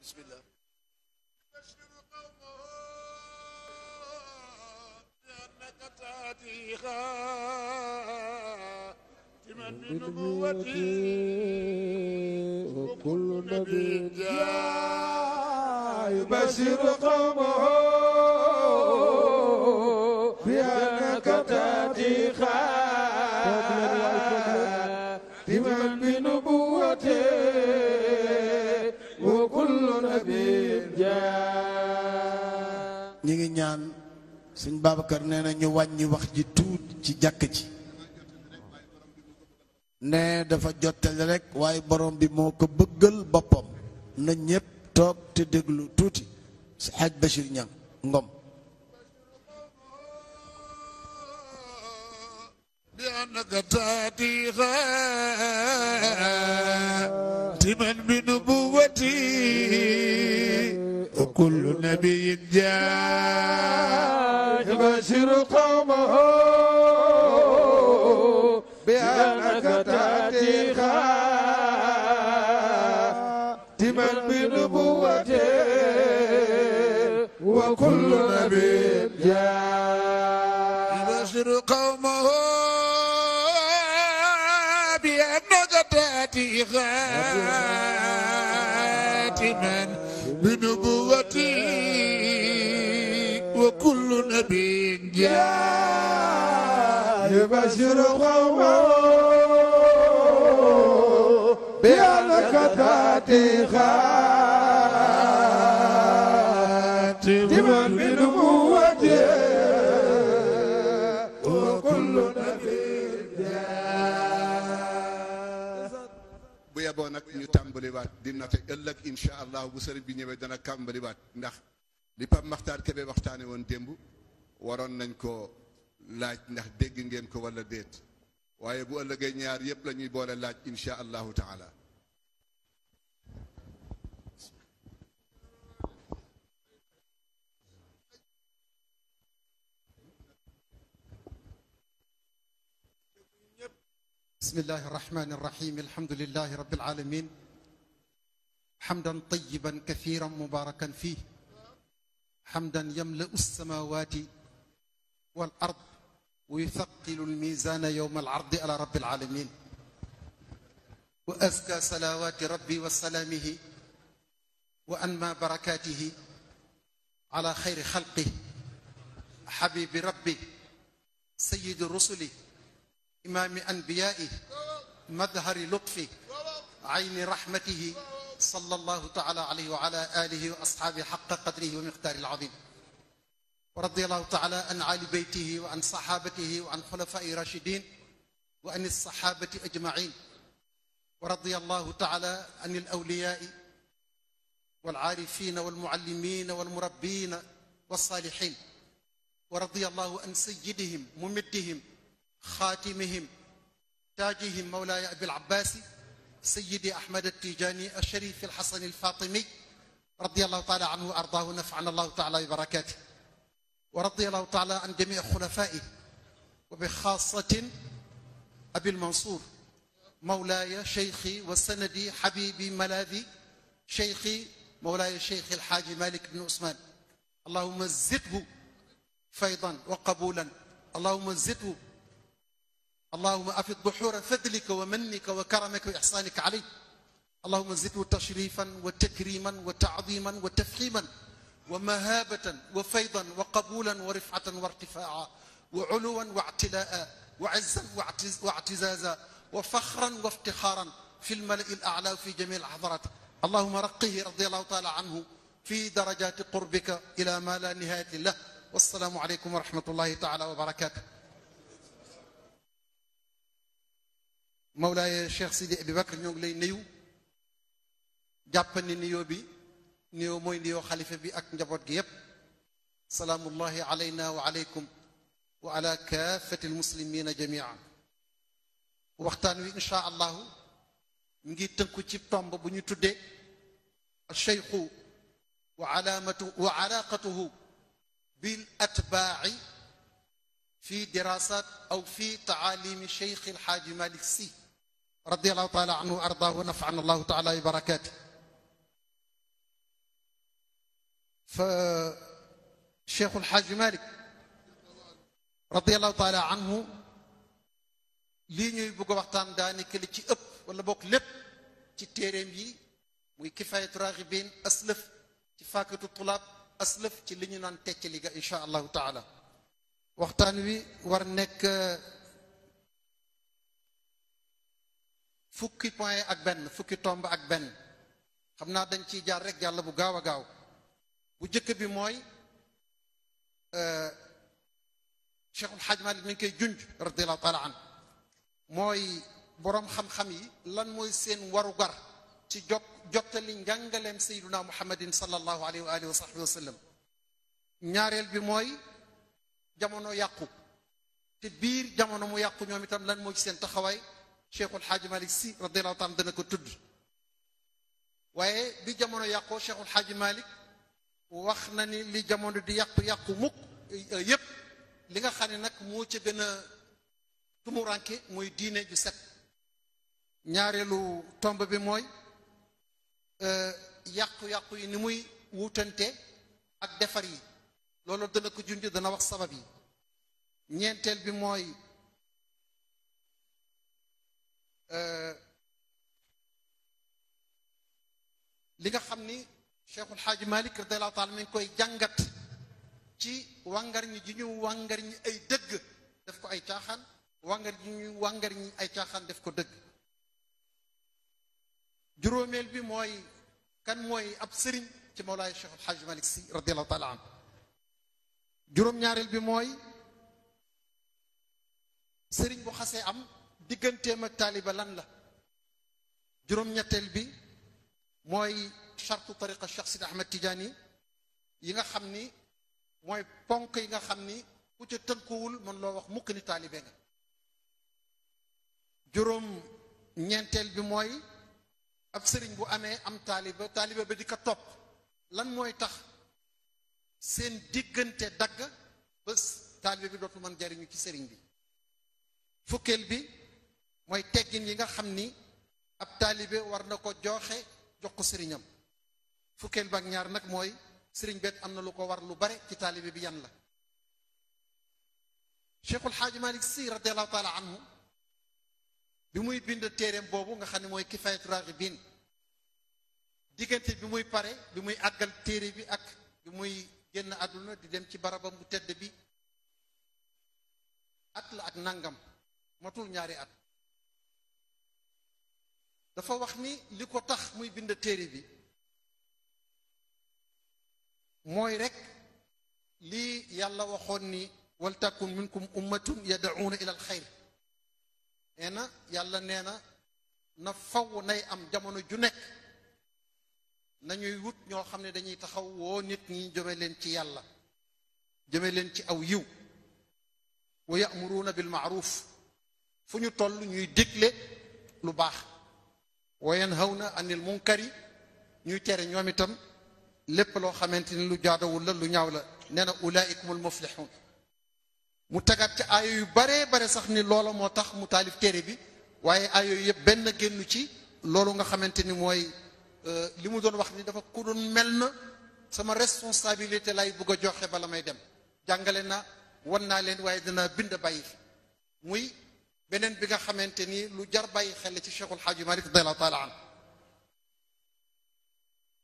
بسم الله. لأنك تأتي خاتما بنبوتي وكل نبي جاء يبشر قومه. Sëñ Babacar nee na ñu wàññi wax ji tuut ci jàkk ji. Ne dafa jottali rek waaye borom bi moo ko bëggal boppam. Na ñépp toog te déglu tuuti. Si xaaj Bachir Ñang Ngom. بأنك تأتي خاتما بنبوتي وكل نبي جاء. يبشر قومه. بأنك تأتي خاتما بنبوتي وكل نبي جاء يبشر قومه بأنك تأتي خاتما nag ñu tàmbaliwaat di noté ëllëg incha allah bu sëriñ bi ñëwee dana tàmbaliwaat ndax li Pape Makhtar Kébé waxtaane woon démb waroon nañ ko laaj ndax dégg ngeen ko wala déet waaye bu ëllëgee ñaar yépp la ñuy boole laaj incha allahu taala بسم الله الرحمن الرحيم الحمد لله رب العالمين. حمدا طيبا كثيرا مباركا فيه. حمدا يملأ السماوات والأرض ويثقل الميزان يوم العرض على رب العالمين. وأزكى صلوات ربي وسلامه وأنمى بركاته على خير خلقه. حبيب ربي سيد الرسل إمام أنبيائه مظهر لطفه عين رحمته صلى الله تعالى عليه وعلى آله وأصحابه حق قدره ومقداره العظيم. ورضي الله تعالى عن آل بيته وعن صحابته وعن خلفاء راشدين وعن الصحابة أجمعين. ورضي الله تعالى عن الأولياء والعارفين والمعلمين والمربين والصالحين. ورضي الله عن سيدهم ممدهم خاتمهم تاجهم مولاي أبي العباس سيدي أحمد التيجاني الشريف الحسن الفاطمي رضي الله تعالى عنه وأرضاه نفعنا الله تعالى ببركاته. ورضي الله تعالى عن جميع خلفائه. وبخاصة أبي المنصور مولاي شيخي وسندي حبيبي ملاذي شيخي مولاي الشيخ الحاج مالك بن عثمان. اللهم زده فيضا وقبولا. اللهم زده اللهم أفض بحور فضلك ومنك وكرمك وإحسانك عليه اللهم زده تشريفا وتكريما وتعظيما وتفخيما ومهابة وفيضا وقبولا ورفعة وارتفاعا وعلوا واعتلاء وعزا واعتز- واعتزازا وفخرا وافتخارا في الملأ الأعلى وفي جميع الحضارات اللهم رقه رضي الله تعالى عنه في درجات قربك إلى ما لا نهاية له. والسلام عليكم ورحمة الله تعالى وبركاته. مولاي الشيخ سيدي ابي بكر نيو لي نيو جابني نيو بي نيو موي نيو خليفه بي اك نجابوت غييب سلام الله علينا وعليكم وعلى كافه المسلمين جميعا وقتانوي ان شاء الله نغي تنكو سي طومب بو ني تودي الشيخ وعلامته وعلاقته بالاتباع في دراسات أو في تعاليم شيخ الحاج مالك سي رضي الله تعالى عنه وأرضاه ونفعنا الله تعالى ببركاته. فشيخ الحاج مالك رضي الله تعالى عنه لي نيو بوغ وقتان داني كلي تي أب ولا بوك لب تي تيريم بي موي كفاية راغبين أسلف تي فاكهه الطلاب أسلف تي لي نان تيتي إن شاء الله تعالى. وقتان وي ورنيك fukki point ak benn fukki tomb ak benn. Xam naa dañ ciy jaar rek jàll bu gaaw a gaaw. Bu jëkk bi mooy cheikhul xaj malik mi ngi koy junj radiallahu taala an mooy boroom xam-xam yi lan mooy seen warugar ci jot jottali njàngaleem sayduna muhammadin sallallahu alayhi wa alihi wa sahbihi wa sallam. Ñaareel bi mooy jamono yàqu. Te biir jamono mu yàqu ñoom itam lan mooy ci seen taxawaay? Cheikhul xaaji malik si radiallahu taala dana ko tudd waaye bi jamono yàqoo cheikhul xaaji malik wax na ni li jamono di yàqu-yàqu mukk yépp li nga xam ne nag moo ca gën a tumuranke muy diine ju set ñaareelu tomb bi mooy yàqu-yàqu yi ni muy wutante ak defar yi loolu dana ko junj dana wax sabab yi ñeenteel bi mooy li nga xam ni cheikhul xaaji malik radiallahu taala mi ngi koy jàngat ci wàngar ñi ji ñu wàngar ñi ay dëgg def ko ay caaxaan wàngar ji ñu wàngar ñi ay caaxaan def ko dëgg juróomeel bi mooy kan mooy ab sëriñ ci mawlaay cheikhul xaaji malik si radiallahu taala an juróom-ñaareel bi mooy sëriñ bu xasee am digganteem ak taaliba lan la juróom-ñetteel bi mooy chartu tariqa cheikh ahmed tidiane yi nga xam ni mooy ponk yi nga xam ni ku ca tënkuwul mën loo wax mukk ni taalibe nga juróom ñeenteel bi mooy ab sëriñ bu amee am taaliba taaliba ba di ko topp lan mooy tax seen diggante dagg ba taalibe bi dootu mën jariñu ci sëriñ bi fukkeel bi mooy teggin yi nga xam ni ab taalibe war na ko joxe jox ko sëriñam. Fukkeel ba ñaar nag mooy sëriñ bet am na lu ko war lu bare ci taalibe bi yan la. Cheikhul xaaji malik si radiallahu taala anhu bi muy bind téereem boobu nga xam ne mooy kifayatu raghibin diggante bi muy pare bi muy àggal téere bi ak bi muy génn àdduna di dem ci barabam bu tedd bi at la ak nangam matul ñaari at. Dafa wax ni li ko tax muy bind téere bi mooy rek lii yàlla waxoon ni waltakun minkum ummatun yad'uuna ila alxayr nee na yàlla nee na na faw nay am jamono ju nekk nañuy wut ñoo xam ne dañuy taxaw woo nit ñi jëme leen ci yàlla jëme leen ci aw yiw wa ya'muruuna bil ma'ruf fu ñu toll ñuy digle lu baax وينهون عن المنكر. نيتير نيوم تام لب لو خمنتين لو جادو ولا لو نيو لا نانا اولئك هم المفلحون متغات اي بري بري صخ لولو موتاخ متالف تيري بي واي ايو يي بن генو تي لولو nga خمنتيني موي لي مو دون واخ ني دا فا كودون ملنا سما ريسبونسابيلتي لاي بوغا جوخي بالا ماي ديم جانغالنا وننا لين واي دنا بيند باي موي beneen bi nga xamante ni lu jar bàyyi xel ci cheikhul xaaji malik radiallahu taala an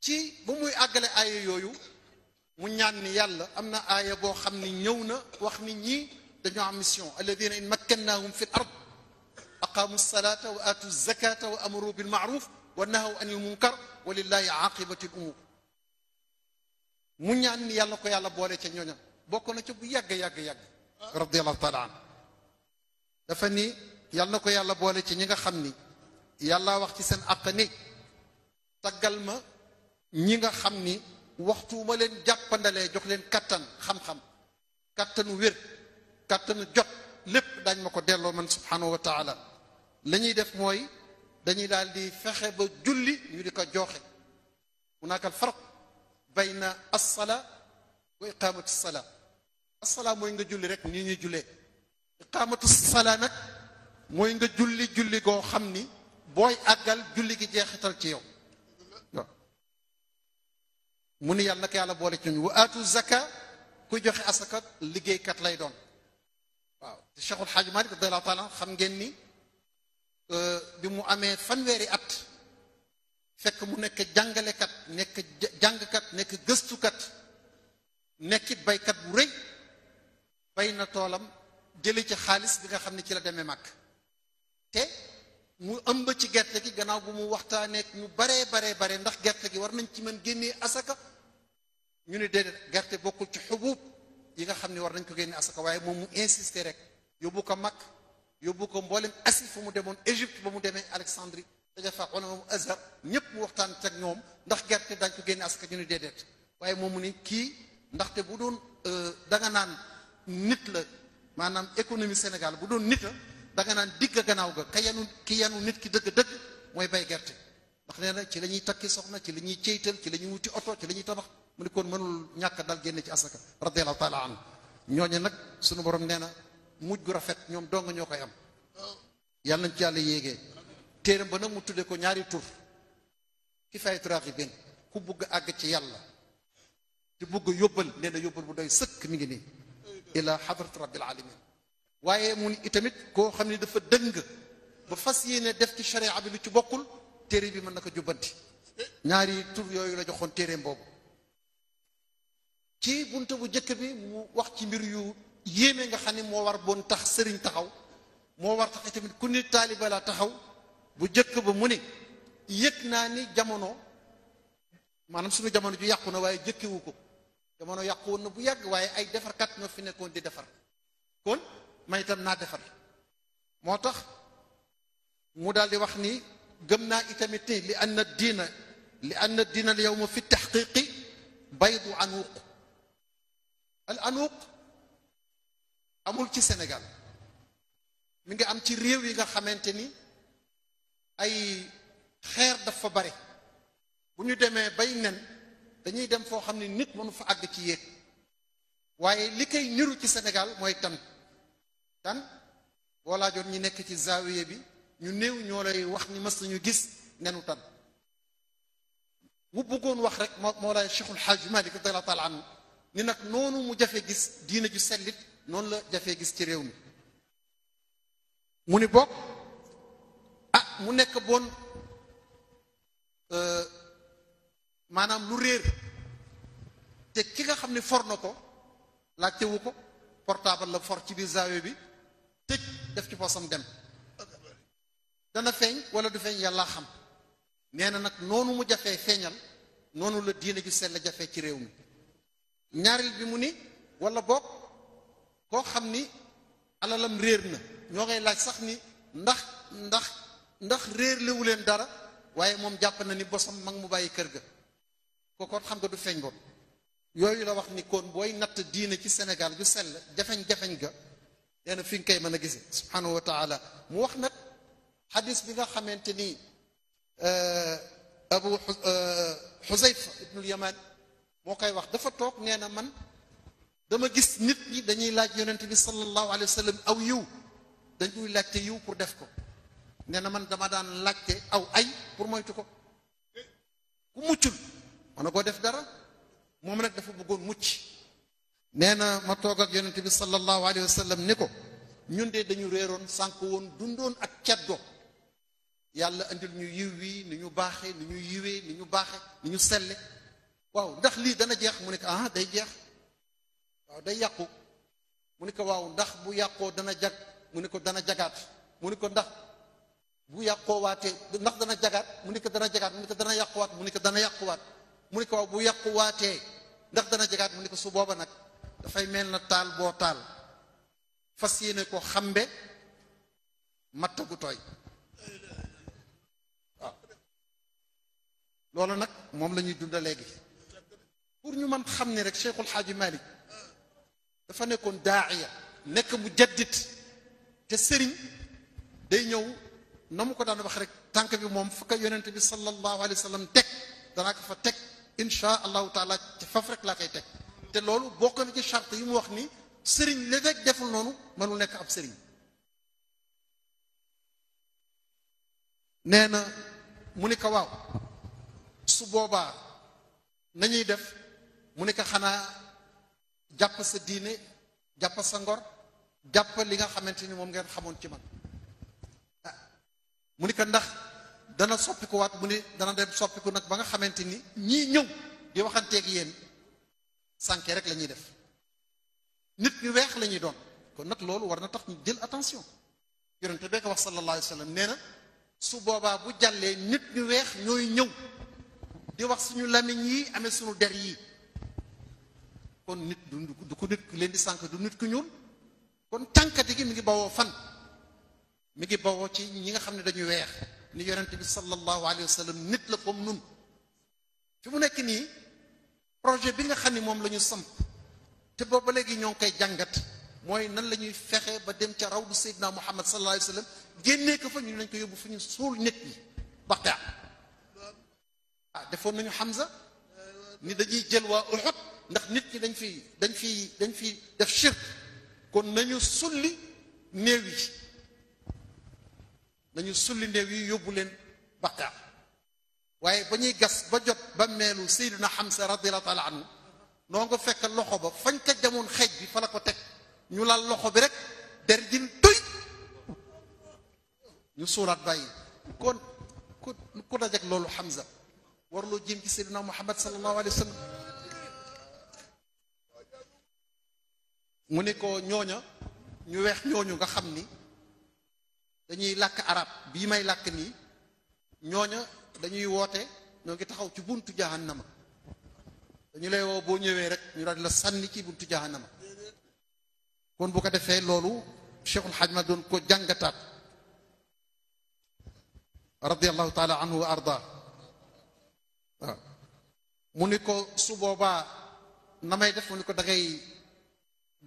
ci bu muy àggale aaya yooyu mu ñaan ni yàlla am na aaya boo xam ni ñëw na wax ni ñii dañoo am mission alladina in makkannahum fi l ard aqaamu salata wa aatu zakata wa amaru bil maaruf wa nahaw anil munkar wa lillahi aqibatu l umur mu ñaan ni yàlla ko yàlla boole ca ñooñam bokk na ca bu yàgg yàgg yàgg radiallahu taala an dafa ni yàlla na ko yàlla boole ci ñi nga xam ni yàlla wax ci seen àq ni taggal ma ñi nga xam ni waxtu ma leen jàppandalee jox leen kattan xam-xam kattanu wér kattanu jot lépp dañ ma ko delloo man subhanahu wa taala la ñuy def mooy dañuy daal di fexe ba julli ñu di ko joxe hunaka al farq bayna as-sala wa iqamati as-sala as-sala mooy nga julli rek nii ñuy jullee iqamatu as-sala nag mooy nga julli julli goo xam ni booy àggal julli gi jeexital ci yow mu ni yàlla na ko yàlla boole ci ñun wa aatu zaka kuy joxe asaka liggéeykat lay doon waaw te Cheikhul Xaaj Malik radiyallahu taala xam ngeen ni bi mu amee fanweeri at fekk mu nekk jàngalekat nekk jàngkat nekk gëstukat nekkit baykat bu rëy bay na toolam jële ci xaalis bi nga xam ne ci la demee màkk te mu ëmb ci gerte gi gannaaw bu mu waxtaanee ñu baree baree bare ndax gerte gi war nañ ci mën génnee asaka ñu ne déedéet gerte bokkul ci xubuub yi nga xam ne war nañ ko génnee asaka waaye moom mu insister rek yóbbu ko mag yóbbu ko mboolem asi fu mu demoon Égypte ba mu demee Alexandrie daja fa ulama mu Azhar ñépp mu waxtaan ak ñoom ndax gerte dañ ko génne asaka ñu ne déedéet waaye moom mu ni kii ndaxte bu doon danga naan nit la maanaam économie Sénégal bu doon nit a danga naan digg gannaaw ga ka yanu ki yanu nit ki dëgg-dëgg mooy bay gerte. Ndax nee na ci la ñuy takki soxna ci la ñuy ci la ñuy wuti oto ci la ñuy tabax. Mu ne kon mënul ñàkk dal ci asaka radiallahu taala anhu. Ñooñu nag sunu borom nee na mujj gu rafet ñoom dong ñoo koy am. Yàlla nañ ci yàlla yéegee téeram ba nag mu tudde ko ñaari tur. Ki fay turaaxi bin ku bugg àgg ci yàlla te nee na yóbbal bu doy sëkk mi ngi nii ila xadrat rabbil alamin waaye mu ni itamit koo xam ne dafa dëng ba fas yéene def ci sharia bi lu ci bokkul téere bi mën na ko jubbanti ñaari tur yooyu la joxoon téereem boobu ci bunte bu njëkk bi mu wax ci mbir yu yéeme nga xam ne moo war boon tax sëriñ taxaw moo war tax itamit ku ni taaliba la taxaw bu njëkk ba mu ni yëg naa ni jamono maanaam suñu jamono ju yàqu na waaye jëkkiwu ko jamono yàqu woon na bu yàgg waaye ay defarkat ñoo fi nekkoon di defar kon may itam naa defar moo tax mu daal di wax ni gëm naa itamit ni li anna diina li anna diina al yawma fi taxqiqi baydu anuuq al anuuq amul ci Sénégal mi ngi am ci réew yi nga xamante ni ay xeer dafa bare bu ñu demee bay nen dañuy dem foo xam ne nit mënu fa àgg ci yéeg waaye li koy niru ci Sénégal mooy tan tan boo laajoon ñi nekk ci zaawiye bi ñu néew ñoo lay wax ni mës nañu gis nenu tan mu bëggoon wax rek moo lay Cheikhul Xaaj Malik radiyallahu taala anhu ni nag noonu mu jafe gis diina ju sellit noonu la jafee gis ci réew mi mu ni bokk ah mu nekk bon maanaam lu réer te ki nga xam ne for na ko laajtewu ko portable la for ci biir zaawe bi tëj def ci poosam dem dana feeñ wala du feeñ yàlla xam nee na nag noonu mu jafee feeñal noonu la diine ju sell jafee ci réew mi ñaareel bi mu ni wala boog koo xam ni alalam réer na ñoo ngay laaj sax ni ndax ndax ndax réer lewu leen dara waaye moom jàpp na ni bosam mag mu bàyyi kër ga kookoon xam nga du feeñ boon yooyu la wax ni kon booy natt diine ci Sénégal ju sell jafeñ-jafeñ ga nee na fi nga koy mën a gise subhanahu wa taala mu wax nag xadis bi nga xamante ni abu xusayfa ibnul yaman moo koy wax dafa toog nee na man dama gis nit ñi dañuy laaj yonent bi sallallahu alayhi wa sallam aw yiw dañuy laajte yiw pour def ko nee na man dama daan laajte aw ay pour moytu ko ku muccul mën koo def dara moom nag dafa bëggoon mucc nee na ma toog ak yonent bi sallallahu alayhi wa sallam ni ko ñun de dañu réeroon sànq woon dundoon ak ceddo yàlla andil ñu yiw wi ni ñu baaxe ni ñu yiwee ni ñu baaxe ni ñu selle waaw ndax lii dana jeex mu ne ko ah day jeex waaw day yàqu mu ne ko waaw ndax bu yàqoo dana jag mu ne ko dana jagaat mu ne ko ndax bu yàqoo waatee ndax dana jagaat mu ne ko dana jagaat mu ne ko dana yàquwaat mu ne ko dana yàquwaat mu ne ko bu yàquwaatee ndax dana jagaat mu ko su booba nag dafay mel na taal boo taal fas yéene ko xambe matta gu tooy waaw loolu nag moom la ñuy pour ñu mën xam ne rek Cheikhul Xaaji Malik dafa nekkoon daaiya nekk mu jaddit te sëriñ day ñëw na mu ko daan wax rek tànk bi moom fu ko yonente bi sallallahu alayhi wa sallam teg danaa ko fa teg insha allahu taala ci faf rek laa koy teg. te loolu bokk na ci charte yi mu wax ni sëriñ li rek deful noonu mënul nekk ab sëriñ. nee na mu ni ko waaw su boobaa nañuy def mu ne ko xanaa jàpp sa diine jàpp sa ngor jàpp li nga xamante ni moom ngeen xamoon ci man. Ah mu ne ko ndax dana soppiku mu ne dana dem soppiku nag ba nga xamante ni ñii ñëw di waxanteeg yéen sànke rek la ñuy def. Nit ñu weex la ñuy doon. Kon nag loolu war na tax ñu jël attention. Yonente bee ko wax sallallahu alayhi wa nee na su boobaa bu jàllee nit weex ñooy ñëw di wax suñu lamiñ yi amee suñu der yi. Kon nit du du ko nit leen di sànk du nit ku ñuul. Kon tànkati gi mi ngi bawoo fan? Mi ngi bawoo ci ñi nga xam ne dañuy weex. Ni yonente bi sallallahu alayhi wa sallam nit la comme nun fi mu nekk nii projet bi nga xam ne moom la samp te booba léegi ñoo ngi koy jàngat mooy nan la ñuy fexe ba dem ca rawdu Seydina Muhammad sallallahu alayhi wa sallam génnee ko fa ñu nañ ko yóbbu fu ñu suul nit ñi baqia ah defoon nañu Hamza ni dañuy jël waa Uhud ndax nit ñi dañ fi dañ fi dañ fi def shirk kon nañu sulli néew nañu sulli néew yi yóbbu leen baqia waaye ba ñuy gas ba jot ba meelu Seydina Hamza radiyallahu taala anhu noo nga fekk loxo ba fañ ko demoon xeej bi fa la ko teg ñu laal loxo bi rek der jin tuy ñu suuraat bàyyi kon ku ku dajek loolu Hamza warloo jéem ci Seydina Muhammad sallallahu alayhi wa sallam mu ne ko ñooña ñu weex ñooñu nga xam ni dañuy làkk arab bii may làkk nii ñooña dañuy woote ñoo ngi taxaw ci buntu jahannama. Dañu lay woo boo ñëwee rek ñu daal la sànni ci buntu jahannama. Kon bu ko defee loolu cheikhul xaj ma doon ko jàngataat. Radiallahu taala anhu wa arda. Waaw. Mu ni ko su boobaa na may def mu ni ko da ngay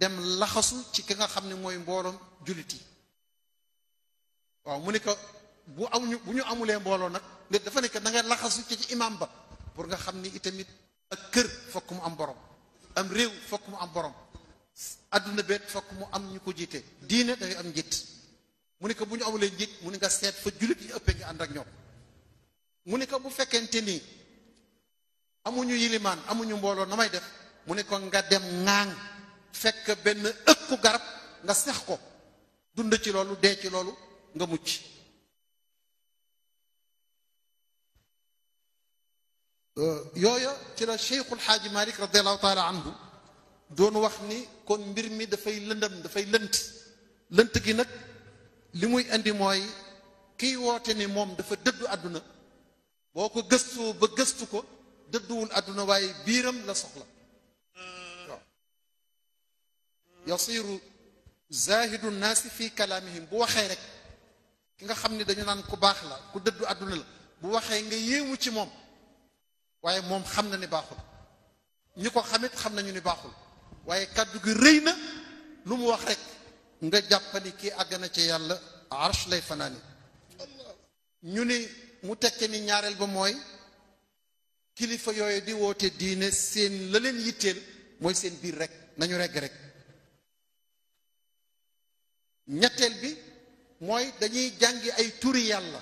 dem laxasu ci ki nga xam ne mooy mbooloom jullit yi. Waaw mu ne ko bu amuñu bu ñu amulee mbooloo nag nde dafa nekk da nga laxasu ci ci ba pour nga xam ni itamit ak kër fokk mu am borom am réew fokk mu am borom àdduna beet fokk mu am ñu ko jiite diine dafay am njiit. Mu ne ko bu ñu amulee njiit mu nga seet fa jullit ëppee ànd ak ñoom. Mu ne ko bu fekkente ni amuñu yilimaan amuñu mbooloo na def? Mu ko nga dem ŋaaŋ fekk benn ëkku garab nga sex ko dund ci loolu dee ci loolu nga mucc yooya ci la cheikhul xaaji malik radiallahu taala anhu doon wax ni kon mbir mi dafay lëndëm dafay lënt lënt gi nag li muy indi mooy kiy woote ni moom dafa dëddu àdduna boo ko gëstu ba gëstu ko dëdduwul àdduna waaye biiram la soxla waaw yasiru zahidu naasi fi kalaamihim bu waxee rek ki nga xam ni dañu naan ku baax la ku dëddu àdduna la. Bu waxee nga yéemu ci moom waaye moom xam na ni baaxul. Ñi ko xamit xam nañu ni baaxul. Waaye kàddu gi rëy na lu mu wax rek nga jàppani kii àgg na yàlla arsh lay fanaani ñu ni mu tekke ni ñaareel ba mooy kilifa yooyu di woote diine seen la leen yitteel mooy seen biir rek. Nañu regg rek. Ñetteel bi mooy dañuy jàngi ay turi yàlla.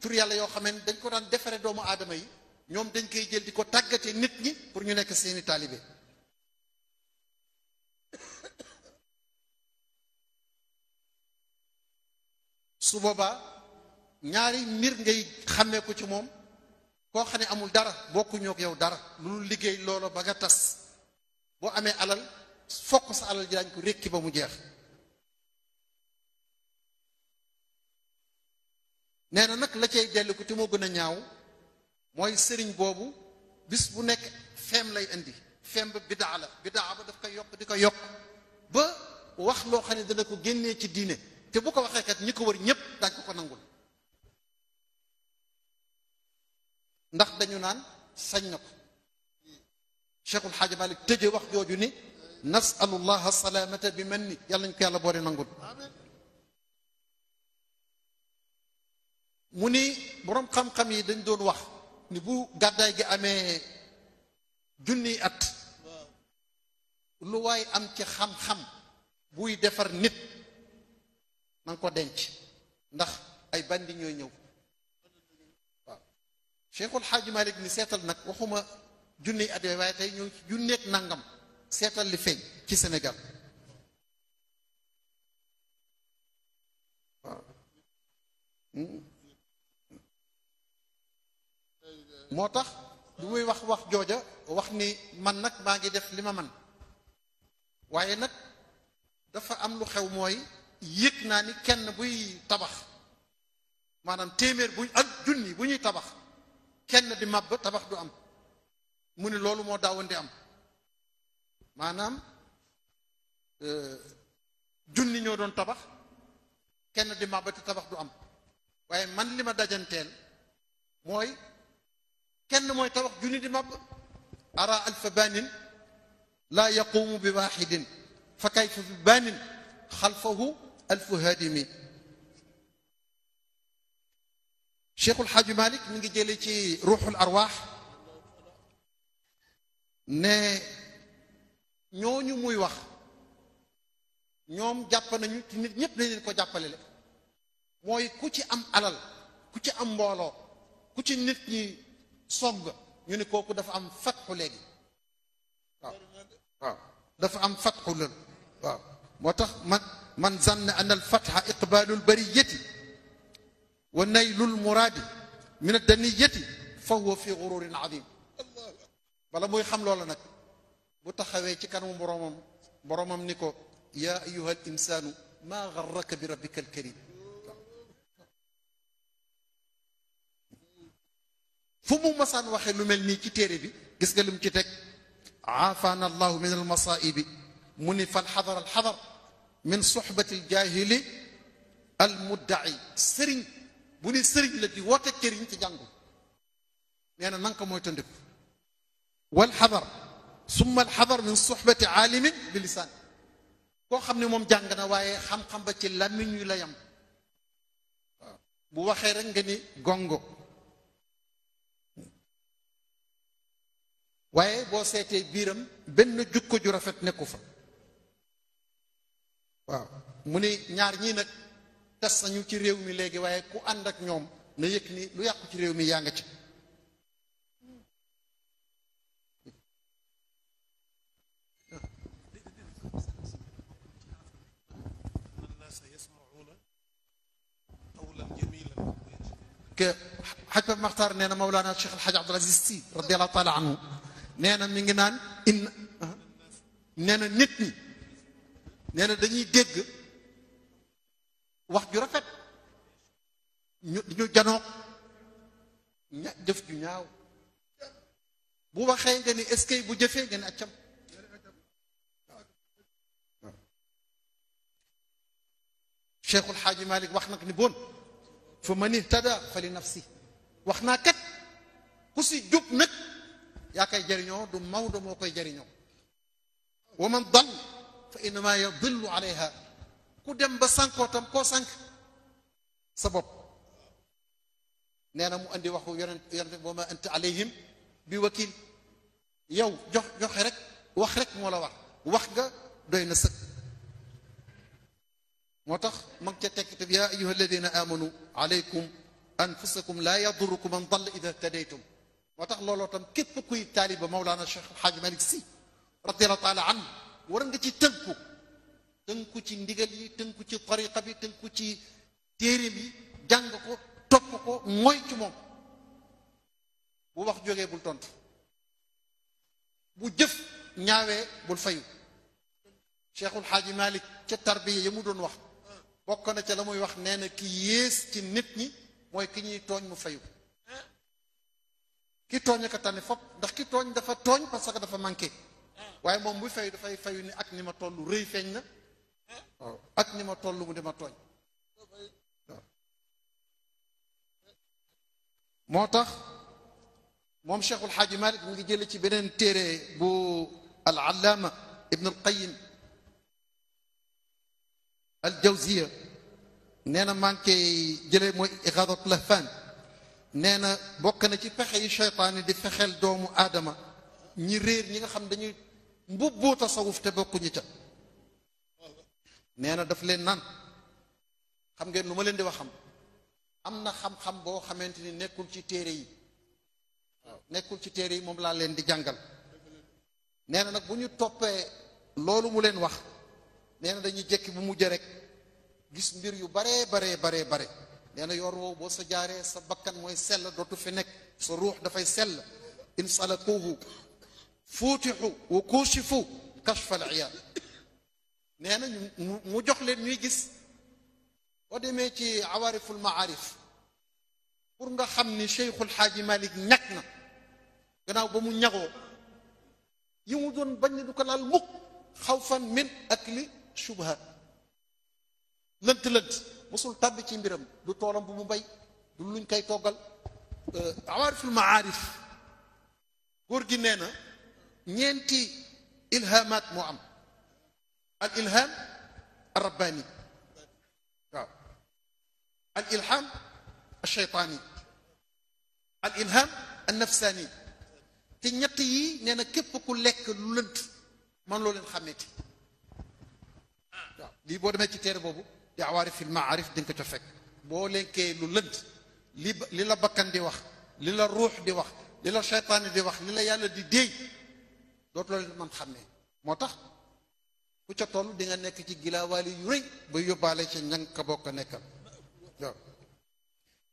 Turi yàlla yoo xam ne dañ ko daan defare doomu aadama yi. Ñoom dañ koy jël di ko tàggate nit ñi pour ñu nekk seeni taalibe. Su boobaa ñaari mbir ngay xàmmee ko ci moom. Koo xam ne amul dara bokkuñoo ak yow dara. Lu liggéey loola ba nga tas. Boo amee alal fokk sa alal ji dañ ko rékki ba mu jeex. Nee na nag la cay dellu ko te moo gën a ñaaw mooy sëriñ boobu bis bu nekk feem lay indi feem ba bidaa la bidaa ba daf koy yokk di ko yokk ba wax loo xam dana ko génnee ci diine te bu ko waxee kat ñi ko wër ñépp dañ ko ko nangul ndax dañu naan sañ na ko cheikhul xaaja malik tëje wax jooju ni nasalullah salaamata bi man ni yàlla nañ ko yàlla boole nangul mu ni boroom xam-xam yi dañ doon wax ni bu gàddaay gi amee junniy at lu waay am ci xam-xam buy defar nit nanga ko denc ndax ay bandi ñooy ñëw. Waaw. Cheikhul xaaji ni seetal nag waxuma junniy at yooyu waaye tey ñoo ci junneeg nangam seetal li feeñ ci Sénégal. Moo tax bu muy wax wax jooja wax ni man nag maa ngi def li ma man waaye nag dafa am lu xew mooy yëg naa ni kenn buy tabax maanaam téeméer bu ak junni bu ñuy tabax kenn di màbb tabax du am mu ni loolu moo daawandi am maanaam junni ñoo doon tabax kenn di màbb te tabax du am waaye man li ma dajanteel mooy kenn mooy tabax junni di màbb. Ara alfa banin laa yaqumu bi waxidin fa kayfa bi banin xalfahu alfu hadimi cheikhul xaaju malik mi ngi jële ci ruuxul arwaax ne ñooñu muy wax ñoom jàpp nañu te nit ñépp nañ leen ko jàppale le mooy ku ci am alal ku ci am mbooloo ku ci nit ñi sogg ñu ne kooku dafa am fatxu léegi waaw dafa am fatxu lën waaw moo tax man man zanna an al fatxa iqbaalu lbariyati wa naylul muraadi min addaniyati fa huwa fi gururin adim bala muy xam loola nag bu taxawee ci kanamu boromam boromam ni ko yaa ayuha al insaanu maa garraka bi rabbika al fu mu masaan waxee lu mel nii ci téere bi gis nga lim ci teg aafaana allahu min almasaibi mu ni fal xadar al xadar min soxbati aljaahili almuddai sëriñ bu ni sëriñ la di woote cëriñ ci jàngul nee na nanga ko mooy tëndiku wal xadar summa al xadar min soxbati aalimin bi lisaan koo xam ne moom jàng na waaye xam-xam ba ci làmmiñ wi la yam bu waxee rek nga ni gongo waaye boo seetee biiram benn jukko ju rafet nekku fa waaw mu ni ñaar ñii nag tas nañu ci réew mi léegi waaye ku ànd ak ñoom na yëg ni lu yàqu ci réew mi yaa nga ci ke xaj ba maxtaar nee na Mawlana Cheikh El Hadj Abdoul Aziz taala anhu نانا ميغي نان ان نانا نيت ني نانا داني ديغ واخ جو رافيت ديو جانو ديف جو نياو بو واخاي غاني اسكي بو جيفي غاني اتيام شيخ الحاج مالك واخنا نبون فمن اهتدى فلنفسه واخنا كت كوسي جوك نك ياكاي جيرنو دو ماو دو موكاي جيرنو ومن ضل فانما يضل عليها كو ديم با سانكوتام كو سانك سبب نانا مو اندي واخو يونت يونت بما انت عليهم بوكيل يو جوخ جوخ رك واخ رك مولا واخ واخغا دوينا سك موتاخ مك تيكت يا ايها الذين امنوا عليكم انفسكم لا يضركم من ضل اذا اهتديتم moo tax looloo tam képp kuy taaliba Mawlana Cheikh Alxaaj Malik Si radiallahu taala an war nga ci tënku tënku ci ndigal yi tënku ci tariqa bi tënku ci téere bi jàng ko topp ko mooy ci moom bu wax jógee bul tontu bu jëf ñaawee bul fayu Cheikhul Xaaji Malik ca tarbiya ya mu doon wax bokk na ca la muy wax nee na ki yées ci nit ñi mooy ki ñuy tooñ mu fayu ki tooñ ka tane fop ndax ki tooñ dafa tooñ parce que dafa manqué waaye moom bu fayu dafay fayu ni ak ni ma toll rëy feeñ na waaw ak ni ma toll mu di ma tooñ waaw moo tax moom Cheikhul Xaaji Malik mu ngi jële ci beneen téere bu al allaama ibn al qayim al jawziya nee na koy jëlee mooy ixaadat lahfan nee na bokk na ci pexe yi cheytaani di fexeel doomu aadama ñi réer ñi nga xam dañuy mbubboo tasawuf te bokkuñu ca. nee na daf leen naan xam ngeen lu ma leen di wax xam am na xam-xam boo xamante ni nekkul ci téere yi nekkul ci téere yi moom laa leen di jàngal. nee na nag bu ñu toppee loolu mu leen wax nee na dañuy jekki bu mujj rek gis mbir yu baree baree baree bare. لأنه يروى بوسا جاري سبكان موي سيل دوتو في نيك سو روح دا فاي سيل ان سلكوه فوتحوا وكشفوا كشف العيال نانا مو جوخ لي نوي غيس ودمي تي عوارف المعارف pour nga xamni cheikh al hadji malik nakna gnaaw ba mu ñago yimu doon bañ du ko laal mukk xawfan min akli shubha. Lënt lënt mosul tàbbi ci mbiram du toolam bu mu bay du luñ koy toggal awaariful maarif góor gi nee na ñeenti ilhamaat moo am al ilham al rabbani al ilham al shaytaani al ilham al nafsaani te ñett yi nee na képp ku lekk lu lënt man loo leen xàmmeeti waaw lii boo demee ci téere boobu di awaarif fil maarif di nga ko ca fekk. Boo lekkee lu lënt li li la bakkan di wax li la ruux di wax li la seytaane di wax li la yàlla di déey dootu la leen man xàmmee. Moo tax ku ca toll di nekk ci gilaawaali yu rëy ba yóbbaale ca ñan ka bokk nekkal. Waaw.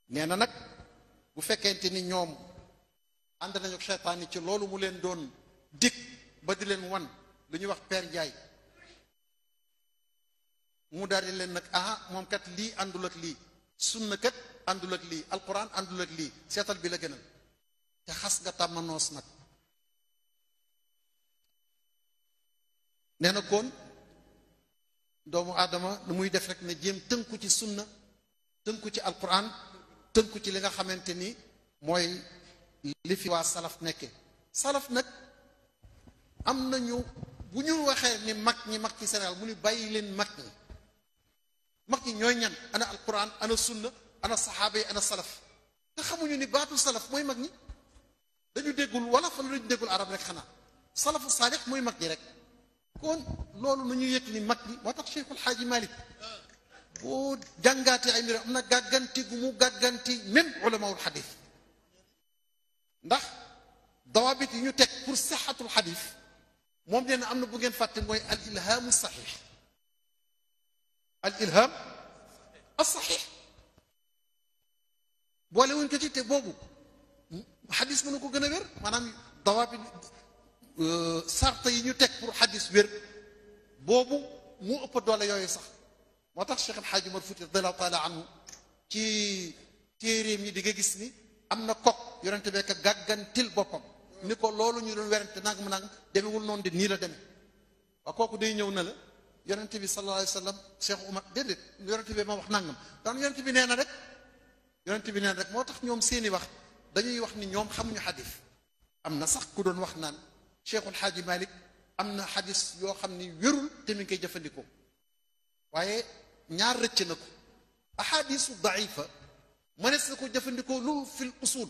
Nee na nag bu fekkente ni ñoom ànd nañu seytaane seytaan ci loolu mu leen doon dikk ba di leen wan lu ñuy wax per Ndiaye mu daal di leen nag ah moom kat lii àndul ak lii. Sunna kat àndul ak lii. Alquran àndul ak lii. Seetal bi la gënal. Te xas nga tàmma noos nag. Nee na kon doomu aadama lu muy def rek ne jéem tënku ci sunna tënku ci alquran tënku ci li nga xamante ni mooy li fi waa salaf nekke. Salaf nag am nañu bu ñu ni mag ñi mag ci Sénégal mu ni مكي نيو نيان أنا القران أنا السنة أنا الصحابه أنا السلف تا خمو ني بات السلف موي مكني دانيو ديغول ولا فلا دانيو ديغول عرب رك خنا سلف الصالح موي مكني رك كون لولو نيو يك ني مكني واتخ شيخ الحاج مالك بو جانغاتي اي ميرا امنا غاغانتي غومو غاغانتي ميم علماء الحديث ndax dawabit yi ñu teg pour sahatul hadith moom dina am na bu ngeen fàtte mooy al ilhamu sahih الإلهام الصحيح. ولو انك جيت بوبو حديث منو كنا غير ما نام دواب سارت ينيو تك بور حديث غير بوبو مو اوب دولا يوي صح ما تخ الشيخ الحاج مرفوت رضي الله تعالى عنه كي تيري مي ديغا غيسني امنا كوك يورنت بك غاغان تيل بوبام نيكو لولو ني دون ورنت نانغ نانغ ديمي نون دي ني لا ديمي وكوكو دي نيو نالا yonente bi sallallahu alayhi wa sallam Cheikh Umar déedéet yonente bi ma wax nangam daan yonente bi nee na rek yonente bi nee na rek moo tax ñoom seeni wax dañuy wax ni ñoom xamuñu xadis am na sax ku doon wax naan Cheikhul Xaaji Malik am na xadis yoo xam ni wérul te mi ngi koy jëfandikoo waaye ñaar rëcc na ko ahadisu daifa mënees na ko jëfandikoo lu fil usul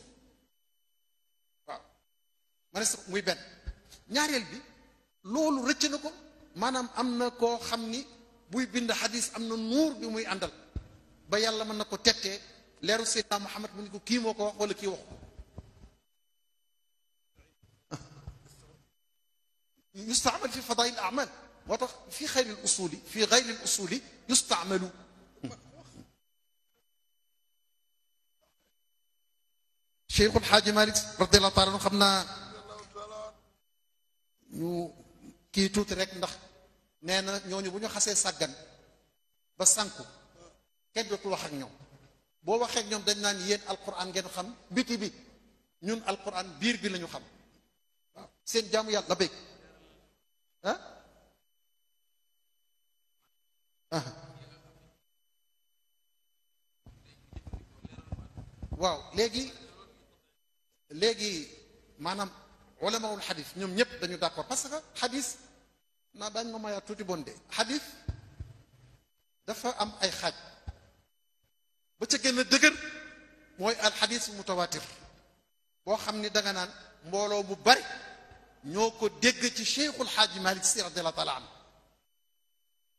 waaw mënees na ko muy benn ñaareel bi loolu rëcc na ko maanaam am na koo xam ni buy bind xadis am na nuur bi muy àndal ba yàlla mën na ko tettee leeru Muhammad mu ni ko kii moo ko wax wala kii wax ko يستعمل في فضائل الأعمال في خير الأصول في غير الأصول يستعمل شيخ الحاج مالك رضي الله تعالى عنه خمنا kii tuuti rek ndax nee na ñooñu bu ñu xasee sàggan ba sànku kenn dootul wax ak ñoom. boo waxee ak ñoom dañ naan yéen alquran ngeen xam biti bi ñun alquran biir bi lañu xam. waaw seen jaamu yàlla béy ah waaw léegi léegi maanaam ulamawul xadis ñoom ñëpp dañu d'accord parce que xadis naa daañ ma mayaa tuuti bon de xadis dafa am ay xaaj ba ca gën a dëgër mooy al xadis mutawatir boo xam ni danga naan mbooloo bu bari ñoo ko dégg ci cheikhul xaaji malik si radiallahu taala anhu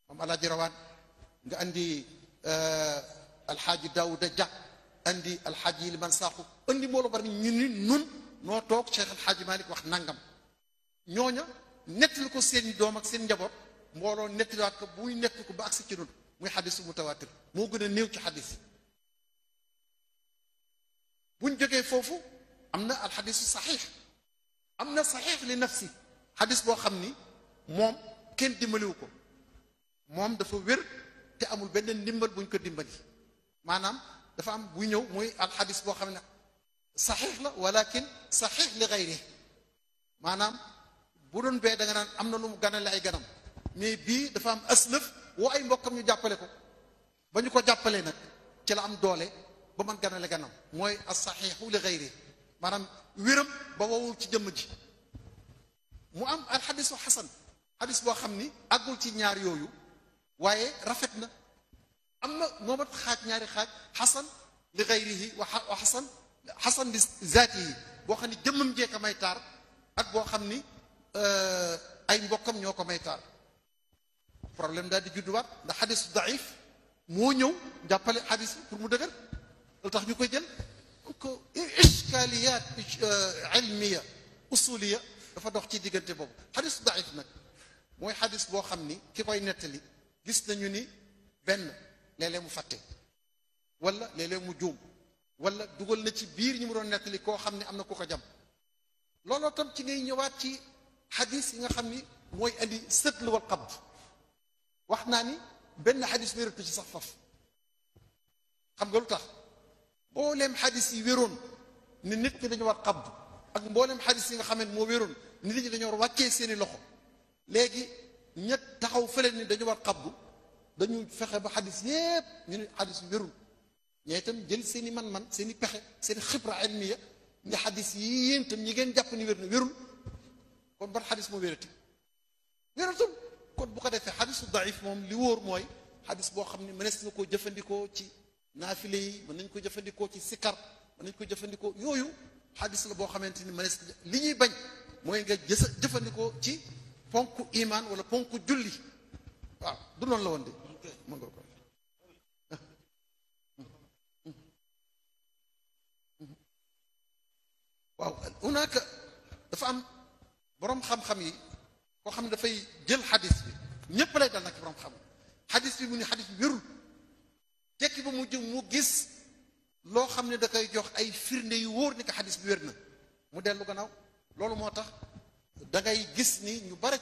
moom alaaji rawaan nga andi alxaaji daawuda ja andi alxaaji liman saaxu andi mbooloo bari ñu ni nun noo toog Cheikh El Hadj Malick wax nangam ñooña nettali ko seen doom ak seen njaboot mbooloo nettaliwaat ko buy nettali ko ba agsi ci noonu muy xadisu mutawaatir moo gën a néew ci xadis yi buñ jógee foofu am na alxadisu saxiix am na saxiix li nafsi xadis boo xam ni moom kenn dimbaliwu ko moom dafa wér te amul benn ndimbal buñ ko dimbali maanaam dafa am buy ñëw muy alxadis boo xam ne saxiix la walakin saxiix li gayri maanaam bu doon bee da nga naan am na lu mu ganale ay ganam mais bii dafa am aslëf woo ay mbokkam ñu jàppale ko ba ñu ko jàppalee nag ci la am doole ba man ganale ganam mooy as saxiixu li gayri maanaam wéram ba wowul ci jëmm ji mu am al xadisu xasan xadis boo xam ni àggul ci ñaar yooyu waaye rafet na am na moomat xaaj ñaari xaaj xasan li gayrihi wa xasan حسن ذاتي بوخاني جمم جي كاماي تار اك بو خامني اي مبوكم نيوكو ماي تار بروبليم دادي جود وات دا حديث ضعيف مو نيو جابالي حديث بور مو دغر لتاخ نيوكو جيل اشكاليات علميه اصوليه دا فا دوخ سي ديغنتي بوب حديث ضعيف نك موي حديث بو خامني كيكوي نيتلي غيس نانيو ني بن ليلي مو فاتي ولا ليلي مو جوم wala dugal na ci biir ñi mu doon nettali koo xam ne am na ku ko jam looloo tam ci ngay ñëwaat ci xadis yi nga xam ni andi sëtl wal qabd wax naa ni benn xadis wératu ci sax faf xam nga lu tax mbooleem yi wéroon ni nit ñi dañu war qabd ak mbooleem xadis yi nga xam ne moo wéroon ni nit ñi dañoo war wàccee seeni loxo léegi ñett taxaw fële ni dañu war qabdu dañu fexe ba xadis yépp ñu ne xadis ñee itam jël seeni man-man seeni pexe seeni xibra ilmiya nga xadis yii yéen itam ñi ngeen jàpp ni wér na wérul. Kon ban xadis moo wérati wératul. Kon bu ko defee xadisu daif moom li wóor mooy xadis boo xam ne mënees na koo jëfandikoo ci naafile yi mën nañ ko jëfandikoo ci sikar mën nañ ko jëfandikoo yooyu xadis la boo xamante ni mënees li ñuy bañ mooy nga jësa jëfandikoo ci ponk imaan wala ponk julli. Waaw du noonu la woon de. Mën nga ko. واو هناك دفع برم خم خمي كو خم دفاي جيل حديث بي نيب لاي دال نك برم خم حديث بي موني حديث ويرو تيكي بو موجي مو خم ني داكاي جوخ اي فيرني يي وور نيك حديث بي ويرنا مو ديلو غناو لولو موتاخ داغاي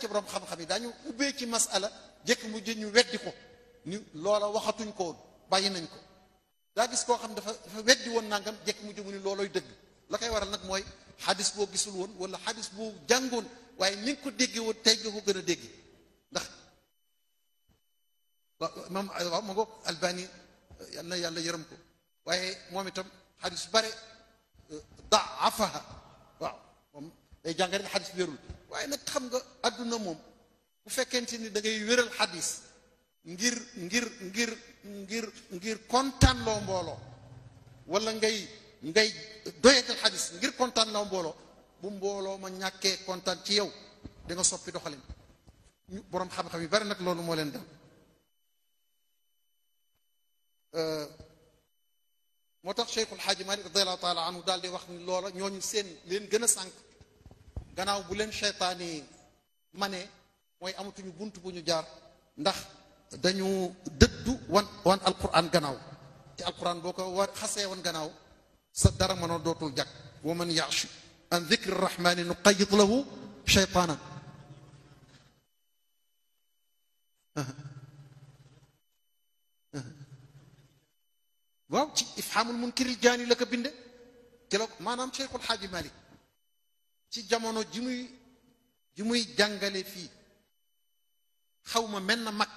برم خم خمي دانيو اوبي تي مساله جيك موجي ني ويديكو لولا واخاتون كو باي نانكو دا غيس كو خم دفا ويدي وون نانغام جيك موجي موني لولوي la koy waral nag mooy xadis boo gisul woon wala xadis boo jàngoon waaye ni ko déggee woon tey nga ko gën a dégg ndax moom waaw ma ngoog yàlla yërëm ko. Waaye moom itam xadis bare daafaha. Waaw moom day jàng rek xadis wérul. Waaye nag xam nga àdduna moom bu fekkente ni da ngay wéral xadis ngir ngir ngir ngir ngir kontaan loo mbooloo wala ngay ngay doyatal xadis ngir kontaan loo mbooloo bu mbooloo ma ñàkkee kontaan ci yow da nga soppi doxalin ñu boroom xam-xam yi bari nag loolu moo leen dal moo tax Cheikhul Xaaji Malik radiallahu taala anhu daal di wax ni loola ñooñu seen leen gën a sànq gannaaw bu leen cheytaani mane mooy amatuñu bunt bu ñu jaar ndax dañu dëddu wan wan alquran gannaaw te alquran boo ko war xasee wan gannaaw صدر من دوت الجك. ومن يعش عن ذكر الرحمن نقيض له شيطانا واو افهام المنكر الجاني لك بنده. كلو ما نام شيخ الحاج مالك. تي جامونو جيمي جيمي جانغالي في. خاوما من مك.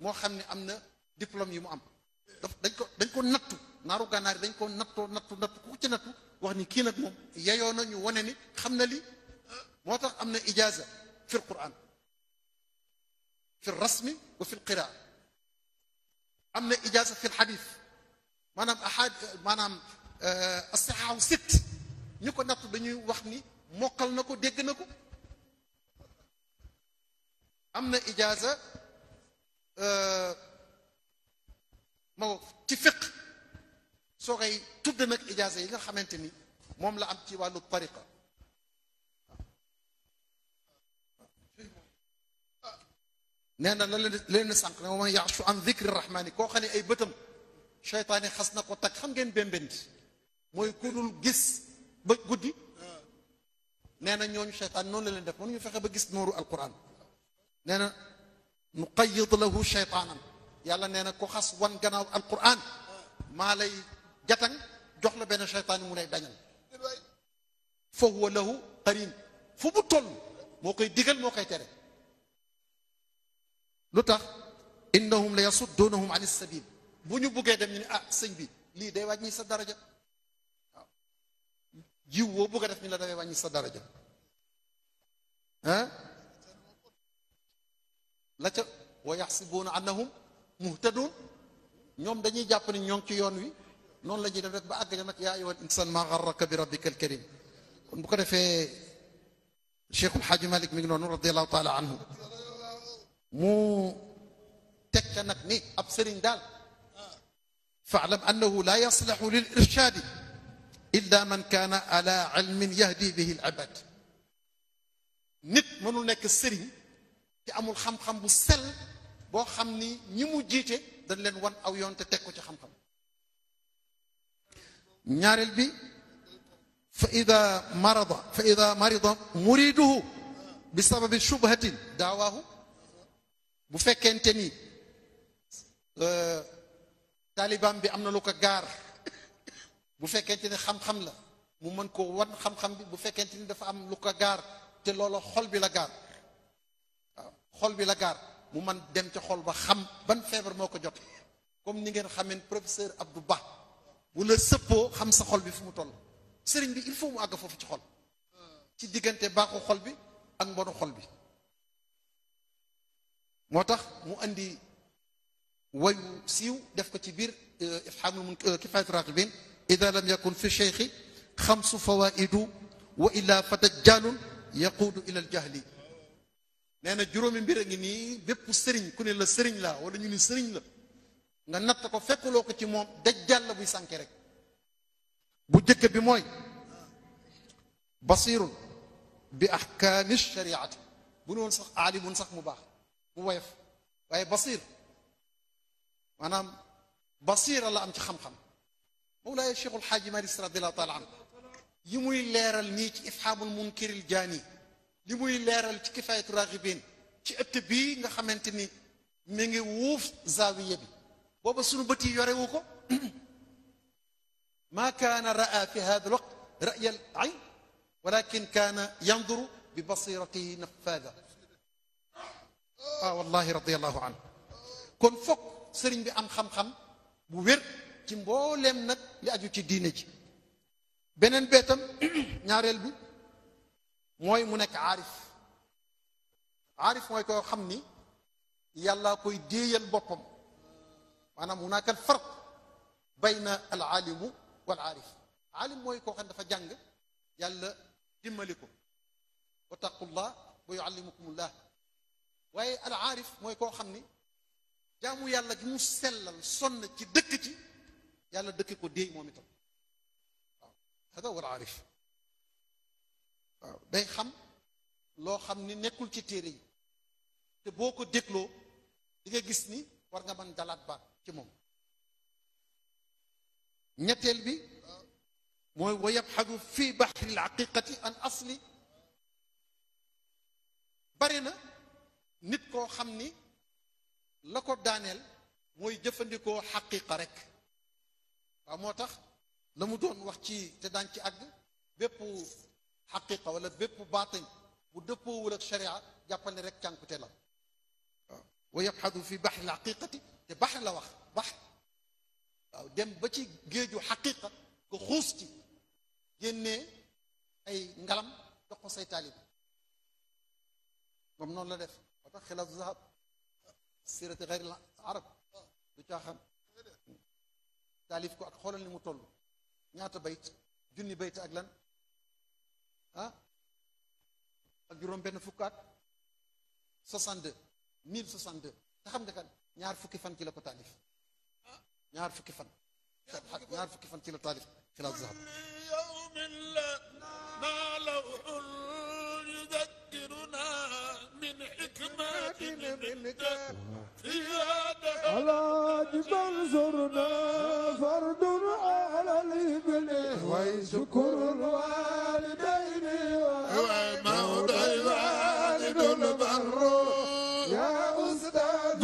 مو خامني أمنا دبلوم يمو أم. دنجكو دنجكو نتو naaru gànnaar yi dañ ko nattoo nattu nattu ku ci nattu wax ni kii nag moom yeyoo na ñu wane ni xam na li moo tax am na ijaza fi l quran fi rasmi wa fi l qiraa am na ijaza fi l xadis maanaam ahad maanaam asixaaw sit ñu ko nattu dañuy wax ni mokkal na ko dégg na ko am na ijaza ci fiq soo koy tudd nag ijaza yi nga xamante ni moom la am ci wàllu tariqa nee na la leen leen sànq ne man yaxshu an dicri rahmani koo xam ne ay bëtam cheytaane xas na ko tag xam ngeen bémbént mooy ku dul gis ba guddi nee na ñooñu cheytaan noonu la leen def mënuñu fexe ba gis nooru alquran nee na nu qayid lahu cheytaanan yàlla nee na ko xas wan gannaaw alquran maa lay جاتان جوخ لا بن شيطان مو لاي داغال فهو له قرين فو بو تول موكاي ديغال موكاي تير لوتاخ انهم لا يصدونهم عن السبيل بو ني بوغي دم ني آه سيغ بي لي داي واجني سا درجه جيو وو بوغي داف ني لا داي واجني سا درجه ها لا ويحسبون انهم مهتدون نيوم دانيي جاب ني نيون سي يون وي نون لا جي با اغ جامك يا أيها الإنسان ما غرك بربك الكريم. كون بوكو في الشيخ الحاج مالك بن نون رضي الله تعالى عنه. مو تك انك أب ابصرين دال. فاعلم أنه لا يصلح للإرشاد إلا من كان على علم يهدي به العباد. نيت منو نيك سيرين تي أمول خام خام بو سل بو خامني ني مو جيتي دا نلن وان أو يون تي خام خام ñaarel البي. فإذا مرض فإذا مرض مريده بسبب شبهة دعواه. بو فكنتني ا آه، طالبان بي امنا لوكا غار. بو فكنتني خم خم لا. مو من كو وان خم خم بي بو فكنتني لوكا غار. تي خل بلا بي آه، خل بلا خول بي لا غار مو من ديم تي خول با خم بان بروفيسور عبد الله ولا سبو خمسة خول بي فمو تول بي الفو مو أغفو في خول تي ديغنتي باكو خول بي أك بونو مو أندي ويو سيو دفكو تي بير إفحام كفاية راقبين إذا لم يكن في الشيخ خمس فوائد وإلا فتجان يقود إلى الجهل لأن جرو من بير ني بيب سيرين كوني لا سيرين لا ولا ني لا nga natt ko fekkuloo ko ci moom dajjal la buy sànke rek bu jëkk bi mooy basirun bi ahkaami shariati bu ne woon sax aalimun sax mu baax mu woyof waaye basir maanaam basira la am ci xam-xam mawlaaya cheikhul xaaji maris radiallahu taala anhu yi muy leeral nii ci ifhaamul munkiril jaani li muy leeral ci kifayatu raxibin ci ëtt bii nga xamante ni mi ngi wuuf zaawiya bi وبصون بتي يريوكو ما كان رأى في هذا الوقت رأي العين ولكن كان ينظر ببصيرته نفاذة. آه والله رضي الله عنه. كن فوق سرين بأم خم خم بوير تيمبولم نك لاجو تي دينجي بنن بيتم نياريل بي موي مو نك عارف. عارف موي كو خمني يالا كوي ديال بوبام maanaam hunaaka al farq bayna al aalimu wal aarif aalim mooy koo xam ne dafa jàng yàlla dimbali ko wattaqullah wa yuallimukumullah waaye al aarif mooy koo xam ni jaamu yàlla gi mu sellal sonn ci dëkk ci yàlla dëkk ko déey moom itam hada wal waaw day xam loo xam ni nekkul ci téere yi te boo ko dégloo di nga gis ni war nga mën dalaat baat ci moom ñetteel bi mooy wa yabxadu fi baxri lhaqiqati an asli bari na nit koo xam ni la ko daaneel mooy jëfandikoo xaqiqa rek waaw moo tax doon wax ci te daan ci àgg bépp xaqiqa wala bépp baatin bu dëppoowul ak sharia jàppal ne rek cànkute la waaw wa fi baxri lhaqiqati te baxr la wax ngalam jox ko say taalib moom noonu la def moo tax xilaaf zahab sirati xeyr al arab du caaxaan taalif ko ak xoolal ni mu toll ñaata bayt junni bayt ak lan ah ak juróom benn fukkaat 62 1062 te xam nga kan ñaar fukki fan ci la ko taalif fan ñaar fukki fan ci la taalif xilaaf zahab يوم من لنا لوح يذكرنا من حكمة منك في هذا على جبل زرنا فرد على الابن ويشكر الوالدين ومولى الوالد البر. يا أستاذ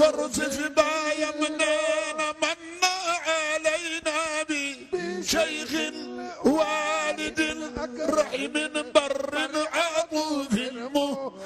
رحم بر عطوف مغيث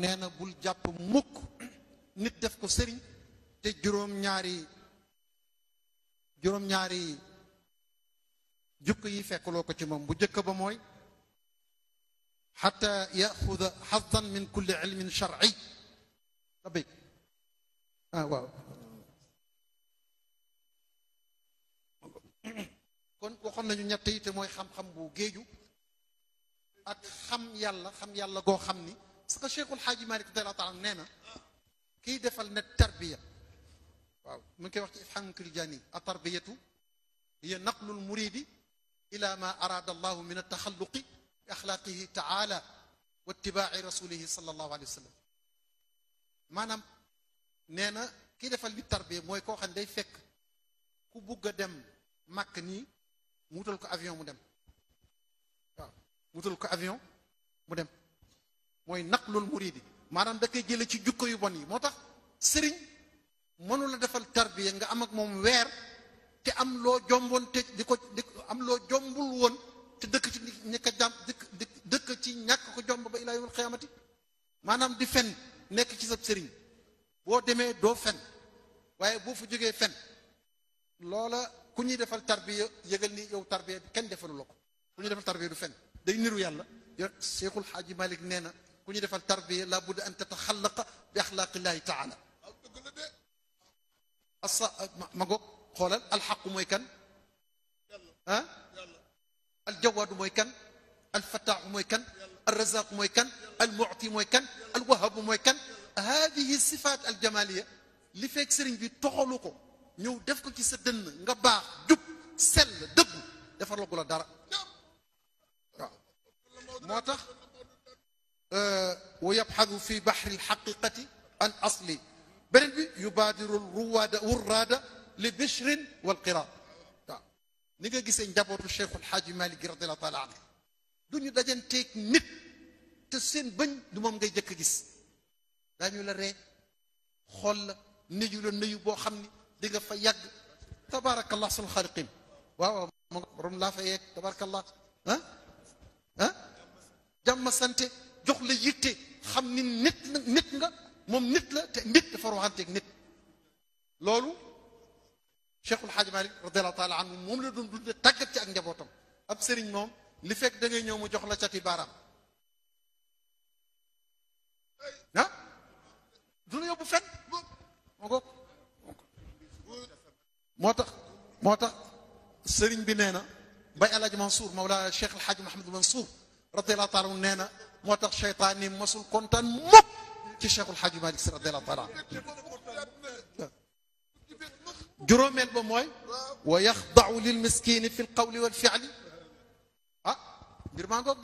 نانا بول جاب موك نيت داف كو سيرن تي جوروم نياري جوروم نياري جوك يي فيكلوكو تي موم بو جيك با موي حتى ياخذ حظا من كل علم شرعي طبي آه واو كون واخون نانيو نياتي تي موي خام خام بو گيجو اك خام يالا خام يالا گو خامني kiy defal ne tarbiya waaw mu ngi koy wax ci ifhaam kirjaani a tarbiyatu hiya naqlul muridi ila ma arada allahu min altaxalluqi bi axlaaqihi taala wa itibaaci rasulihi sallallahu alayhi wa sallam maanaam nee na kiy defal li tarbiya mooy koo xam ne day fekk ku bugg a dem màkk nii mu wutal ko avion mu dem waaw mooy naqlul muridi maanaam da koy jële ci jukko yu bon yi moo tax sëriñ mënula defal tarbiya nga am ak moom weer te am loo jomboon te di ko di am loo jombul woon te dëkk ci ñi ko jàm dëkk ci ñàkk ko jomb ba ilaa yawmal xiyaamati maanaam di fen nekk ci sa sëriñ boo demee doo fen waaye boo fa jógee fen loola ku ñuy defal tarbiya yëgal ni yow tarbiya kenn defalu la ko ku ñuy defal tarbiya du fen day niru yàlla. Cheikhul Xaaji Malik nee na كوني ديفال التربيه لابد ان تتخلق باخلاق الله تعالى الص ما قول الحق مويكن ها الجواد مويكن الفتاح مويكن الرزاق مويكن المعطي مويكن الوهاب مويكن هذه الصفات الجماليه اللي فيك سيرن بي تخلوكو نيو ديفكو كي سدن nga bax djub sel deug defar la gula dara. Motax آه، ويبحث في بحر الحقيقة الأصلي. بل يبادر الرواد والراد لبشر والقراء نيجي غيس نجابور الشيخ الحاج مالك رضي الله تعالى عنه. دوني داجن تيك نيت تسين بن دو موم غاي جيك غيس دانيو لا ري. خول نيجو لو نيو بو خامني. ديغا فا ياغ. تبارك الله سبحانه الخالقين واو روم لا فا تبارك الله. ها؟ ها؟ جام سانتي. Jox la yitte xam ni nit nit nga moom nit la te nit dafa waxanteeg nit loolu cheikhul xaaji malik radiallahu taala anhu moom la doon dunde tàggat ci ak njabootam ab sëriñ moom li fekk da ngay ñëw mu jox la cati baaraam ah du la yóbbu fen moo ko moo tax moo tax sëriñ bi nee na bay alaaji mansour mawla cheikh alxaaji mahamadou mansour radiallahu taala anhu nee na موتاخ شيطاني مسل كونتان موك كي شيخ الحاج مالك سر الله طلع جروميل بموي ويخضع للمسكين في القول والفعل. ها؟ دير ما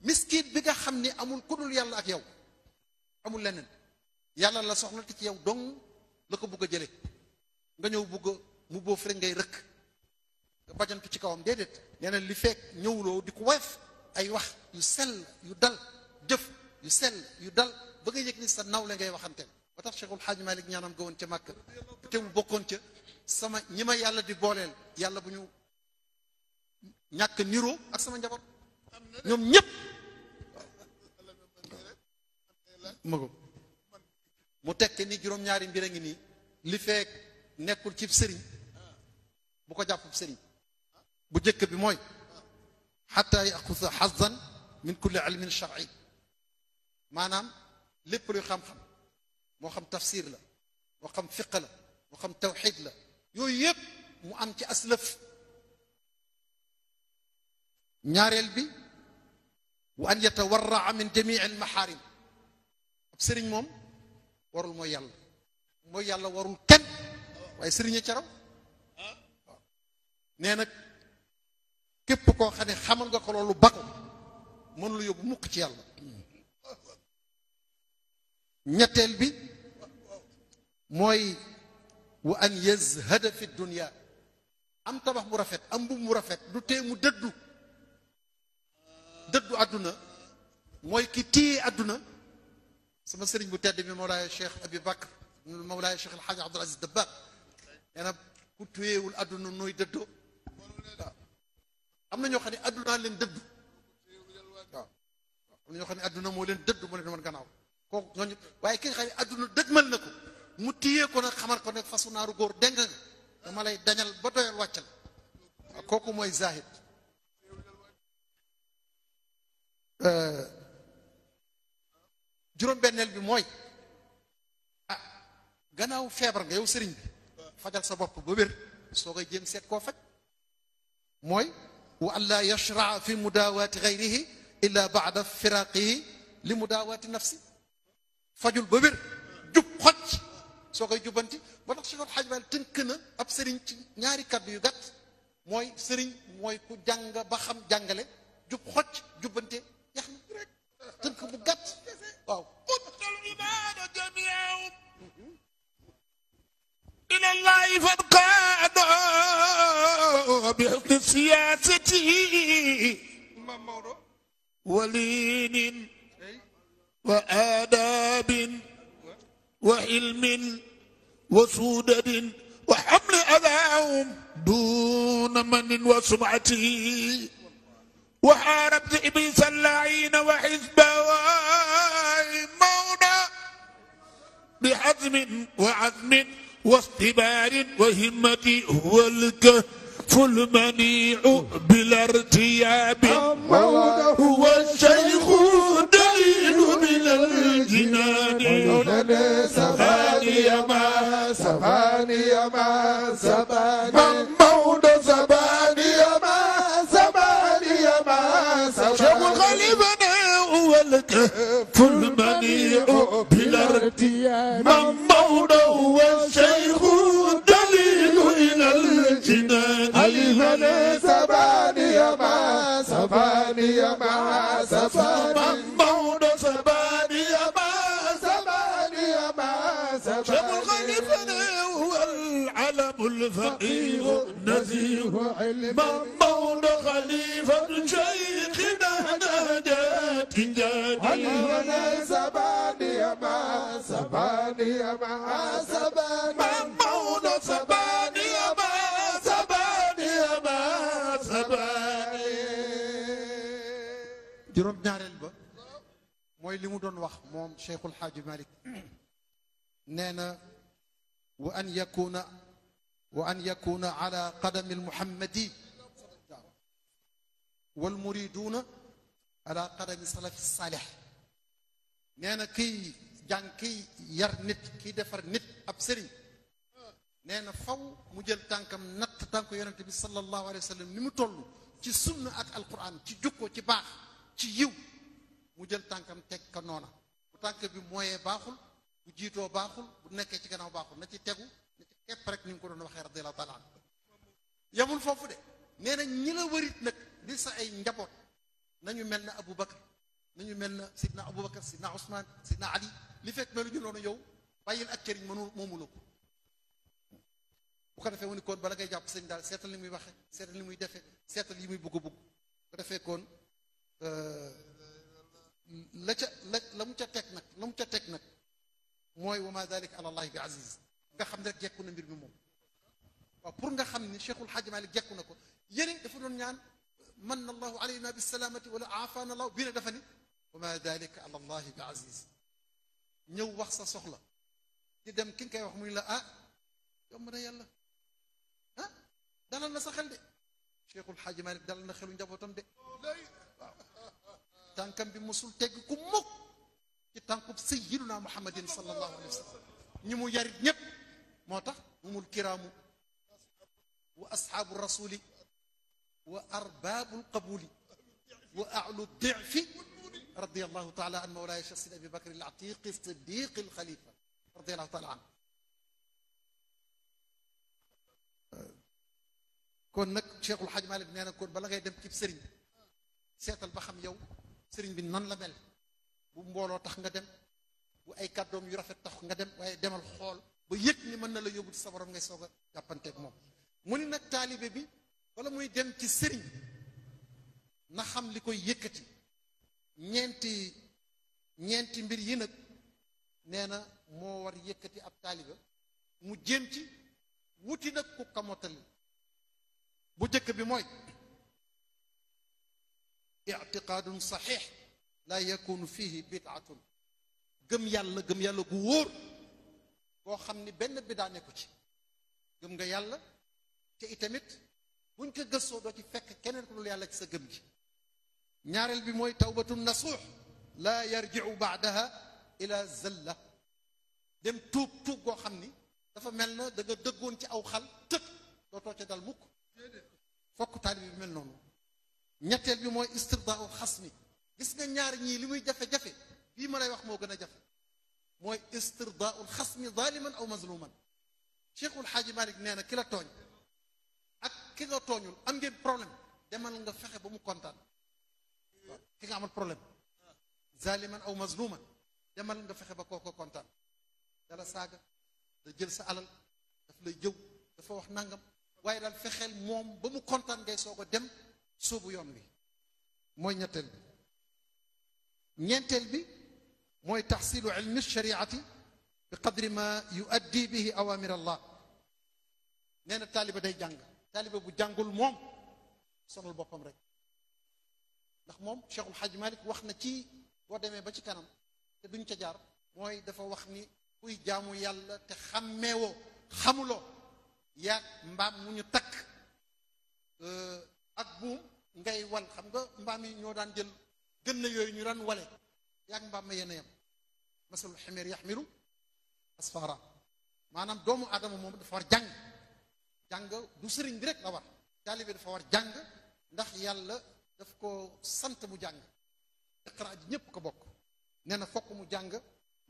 مسكين بيغا خمني أمول كودول يالا أك ياو. أمول لنن. يالا لا سخنا تي ياو دون لا كو بوغا جيلي nga ñew bëgg mu bo fere ngay rëkk. nga bajan ci kawam dedet neena li fek ñewulo di wef ay wax yu sell yu dal jëf yu sell yu dal ba nga yëg ni sa nawle ngay waxanteel. Ba tax Cheikhul Xaaji Malik ñaanam ga woon ca Màkka te mu bokkoon ca sama ñi yàlla di booleel yàlla bu ñu ñàkk niroo ak sama njaboot. Ñoom ñépp. Ma ko. Mu tekke ni juróom-ñaari mbir a ngi nii li feek nekkul ci sëriñ bu ko jàpp sëriñ. Bu jëkk bi mooy حتى يأخذ حظا من كل علم شرعي. مانام لب لو خم خم. مو خم تفسير لا وخم فقه لا وخم توحيد لا يويب مو أم تي أسلف. نياريل بي. وأن يتورع من جميع المحارم. سيرين موم. ورول مو يالا. مو يالا ورول كين وأي سيرين képp koo xam ne xamal nga ko loolu ba ko mën lu yóbbu mukk ci yàlla ñetteel bi mooy wa an yazhada fi dunia am tabax mu rafet am mbub mu rafet du tee mu dëddu dëddu àdduna mooy ki téye àdduna sama sëriñ bu tedd bi Mawlaaya Cheikh Abi Bakr Mawlaaya Cheikh El Hadj Abdoul Aziz Dabakh nee na ku téyewul àdduna nooy dëddoo waaw am na ñoo xam ne àdduna leen dëdd. Waaw. Am na ñoo xam ne àdduna moo leen dëdd moo leen mën gannaaw. Kooku ñooñu waaye ki nga xam ne àdduna dëgmal na ko mu téye ko nag xamal ko ne fasu naaru góor dégg nga dama lay dañal ba doyal wàccal. Waaw kooku mooy zahid. Juróom-benneel bi mooy ah gannaaw feebar nga yow sëriñ bi fajal sa bopp ba wér soo koy jéem seet koo faj. Mooy وأن لا يشرع في مداواة غيره إلا بعد فراقه لمداواة النفس فجل ببر جب خط سوغي جبنتي بلغ شغل حاج بال تنكنا أب سرين نياري كاد يغات موي سرين موي كو جانغ بخم جانغل جب خط جبنتي يخم تنك بغات واو. قتل عباد جميعهم. إلى الله فانقادوا بحسن سياسته ولين وآداب وحلم وسودد وحمل أذاهم دون من وسمعته وحاربت إبليس اللعين وحزبه مونا بحزم وعزم. واصطبار وهمة هو الكهف المنيع بلا ارتياب هو الشيخ دليل من الجنان. سباني ما سباني ما سباني مولى سباني ما سباني ما شيخ سباني هو الكهف المنيع الارتياب من مولى والشيخ دليل إلى الجنان. أيها سباني ما سباني ما الفقير نزيه علم مولى خليفة شيخنا نجاة جاني أنا سباني مع سباني مع سباني. مولى سباني ما سباني ما سباني. juróom ñaareel ba mooy li mu doon wax moom cheikhul xaaji malik nee na wa وأن يكون على قدم المحمدي والمريدون على قدم السلف الصالح. نانا كي جان كي ير نت كي دفر نت أبسري نانا فو مجل تانكم نت تانكو يرن تبي صلى الله عليه وسلم. نمتولو تي سنة أك القرآن تي جوكو تي باخ تي يو. مجل تانكم تك كنونا. تانك بي موية باخل بجيتو باخل بنكي تيكناو باخل. نتي تيكو képp rek ni nga ko doon waxee radiallahu taala an yamul foofu de nee na ñi la wërit nag di sa ay njaboot nañu mel na Abu Bakar nañu mel na sidna Abu Bakar sidna Ousmane sidna Ali li fekk melu ñu noonu yow bàyyil ak cëriñ mënu moomuloo ko bu ko defee mu ni koon bala ngay jàpp sëñ daal seetal li muy waxe seetal li muy defe seetal yi muy bugg a bugg ko defee koon la ca la la mu ca teg nag la mu ca teg nag mooy wa ma dalika ala allahi bi aziz nga xam ne rek jekku na mbir mi moom waaw pour nga xam ni cheikhul xaaji malik jekku na ko yéen dafa doon ñaan man allahu alayna bi salaamati wala aafana allah bii ne dafa ni wa ma dalika ala allahi bi aziz ñëw wax sa soxla di dem ki nga koy wax muy la ah yomb na yàlla ah dalal na sa xel de cheikhul xaaji malik dalal na xelu njabootam de waaw tànkam bi mosul tegg ku mukk ci tànkub sayyiduna muhammadin sallallahu alayhi wa sallam ñi mu yarit ñépp موتاخ؟ هم الكرام وأصحاب الرسول وأرباب القبول واعلى الضعف رضي الله تعالى عن مولاي شخص أبي بكر العتيق الصديق الخليفة رضي الله تعالى عنه. كون نك شيخ الحاج مالك نانا كون بلا غير دم كيف سرين. سيت البخم يو سرين بن نان لابل بومبولو تخ ندم واي كادوم يرافق تخ ندم وأي دم الخول ba yëg ni mën na la yóbbu ci sa ngay soog a jàppanteeg moom. mu ni nag taalibe bi wala muy dem ci sëriñ na xam li koy yëkkati. ñeenti ñeenti mbir yi nag nee na moo war yëkkati ab taalibe. mu jéem ci wuti nag ku kamotali bu jëkk bi mooy ictiqaadun saxiix laa yakunu fihi bidaatun gëm yàlla gëm yàlla gu wóor. Koo xam ni benn bidaa nekku ci gëm nga yàlla te itamit buñ ko gëstoo doo ci fekk keneen ku dul yàlla ci sa gëm gi ñaareel bi mooy tawbatun nasuux laa yarjicu baadaha ila zalla dem tuub tuub goo xam ni dafa mel na da nga dëggoon ci aw xal tëg dootoo ca dal mukk fokk taalibi bi mel noonu ñetteel bi mooy istirdaau xas mi gis nga ñaar ñii li muy jafe-jafe bii ma lay wax moo gën a jafe موي استرضاء الخصم ظالما أو مظلوما. شيخ الحاج مالك نانا كلا توني أك كيغا تونيول أم جي بروبليم ديمال nga fexé bamu kontan ki nga amul problème. ظالما أو مظلوما. ديمال nga fexé ba koko kontan دالا ساغا. دا جيل سا علال دا فلي جيو. دا فا واخ نانغام. واي دال فخيل موم بامو كونتان جاي سوغو ديم صوبو يوم بي موي نياتل بي. نياتل بي موي تحصيل علم الشريعة بقدر ما يؤدي به أوامر الله. نين الطالب داي جانغ. طالب بو جانغول موم. سونول بوبام رك. داخ شيخ الحاج مالك واخنا تي بو ديمي با تي كانام. موي دافا واخني كوي جامو يالا تي خاميو. يا مبام مو ني تك ا أه، اك بو ngay wan xam nga mbami ñoo yaag mbaam ma yenn yam masalul ximeer yaxmilu maanaam doomu aadama moom dafa war jàng. Jàng du sëriñ bi rek la war. Taalibe dafa war jàng ndax yàlla daf ko sant mu jàng. Iqra ji ñépp ko bokk. Nee na fokk mu jàng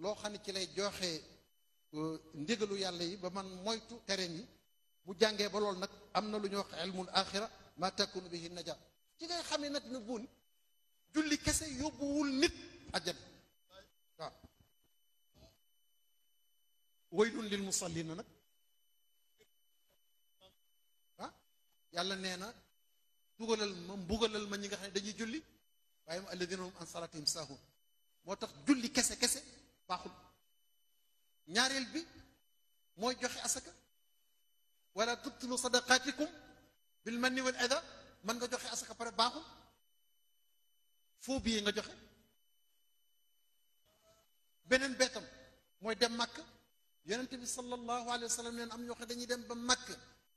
loo xam ne ci lay joxe ndigalu yàlla yi ba man moytu terrain yi. Bu jàngee ba loolu nag am na lu ñuy wax ilmul axira ma takunu bihi naja ci ngay xamee nag ne buun julli kese yóbbuwul nit حجم طيب. ويل للمصلين نك. ها؟ يالا نينا. دوغالال مام بوغالال ما نيغا خاني داني جولي. وايم الذين هم ان صلاتهم ساهون. موتاخ جولي كسه كسه باخول. نياريل بي موي جوخي اسكا ولا تبطلوا صدقاتكم بالمن والأذى. من نجوخي اسكا بار باخول. فو بي نجوخي beneen beetam mooy dem màkk yonente bi sallallahu alayhi wa sallam neen am ñoo xam dañuy dem ba màkk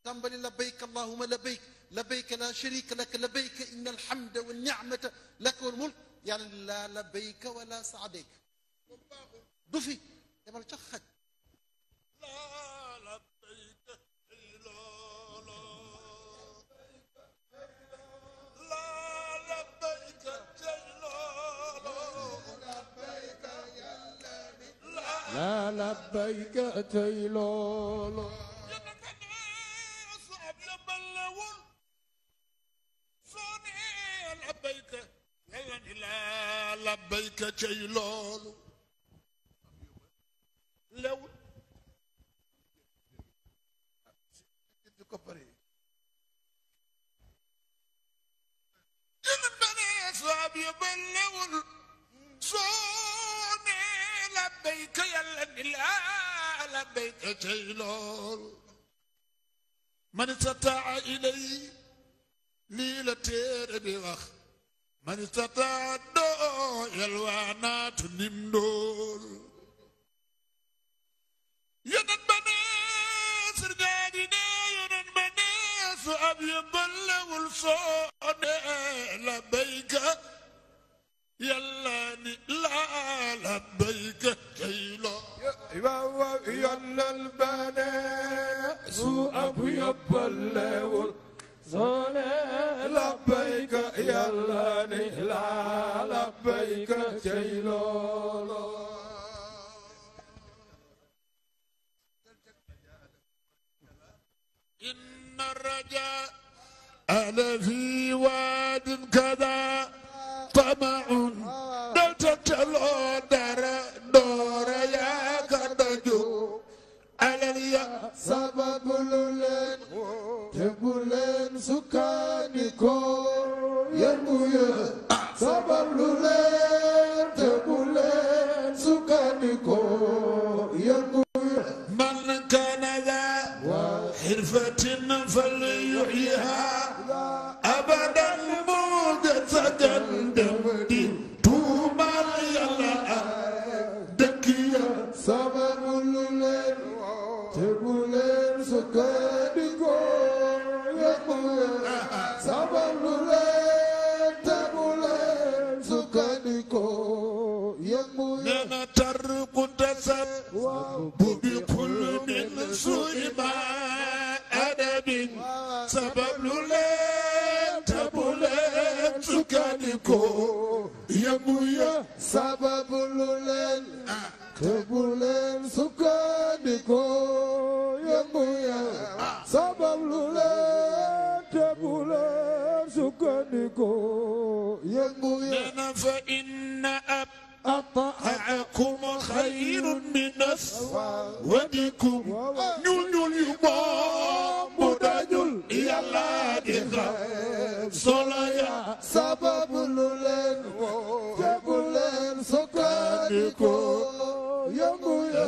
tàmbali labayk allahuma labayk labayk la sharika laka labayk inna alhamda wa nicmata laka wal mulk yàlla laa labayka wala saadayk du fi demal ca xaj لا لبيك تيلولو loolu lewul ko pare jël beneen saab ya ba lewul soo nee labbayka yàlla ni laa labbayka cey loolu man istataa ilay lii la téere bi wax man istataa doo yalwaanaatu nim dool yonen loo waaw yonnal bane su ab yóbbalewul soone labbayka yàlla ni laa labbayka cey loolo إن الرجاء ألا في واد كذا طمع لو تتلو دار دور يا كدجو yëngu ya sababu lu leen te bu leen sukkandiku yëngu ya من كان ذا حرفة فليحيها أبدا مودة تسب بكل من سوء ما أدب سبب لولين تبولين سكانكو يمويا sababu lu leen te bu leen sukkandiku yëngu ya sababu lu leen te bu leen sukkandiku yëngu ya نانا فإن أب ata أعكم خير من أسودكم ñul ñul yu moom bu dajul yàlla di xam solo ya sababu lu leen te bu leen sukkandiku yëngu ya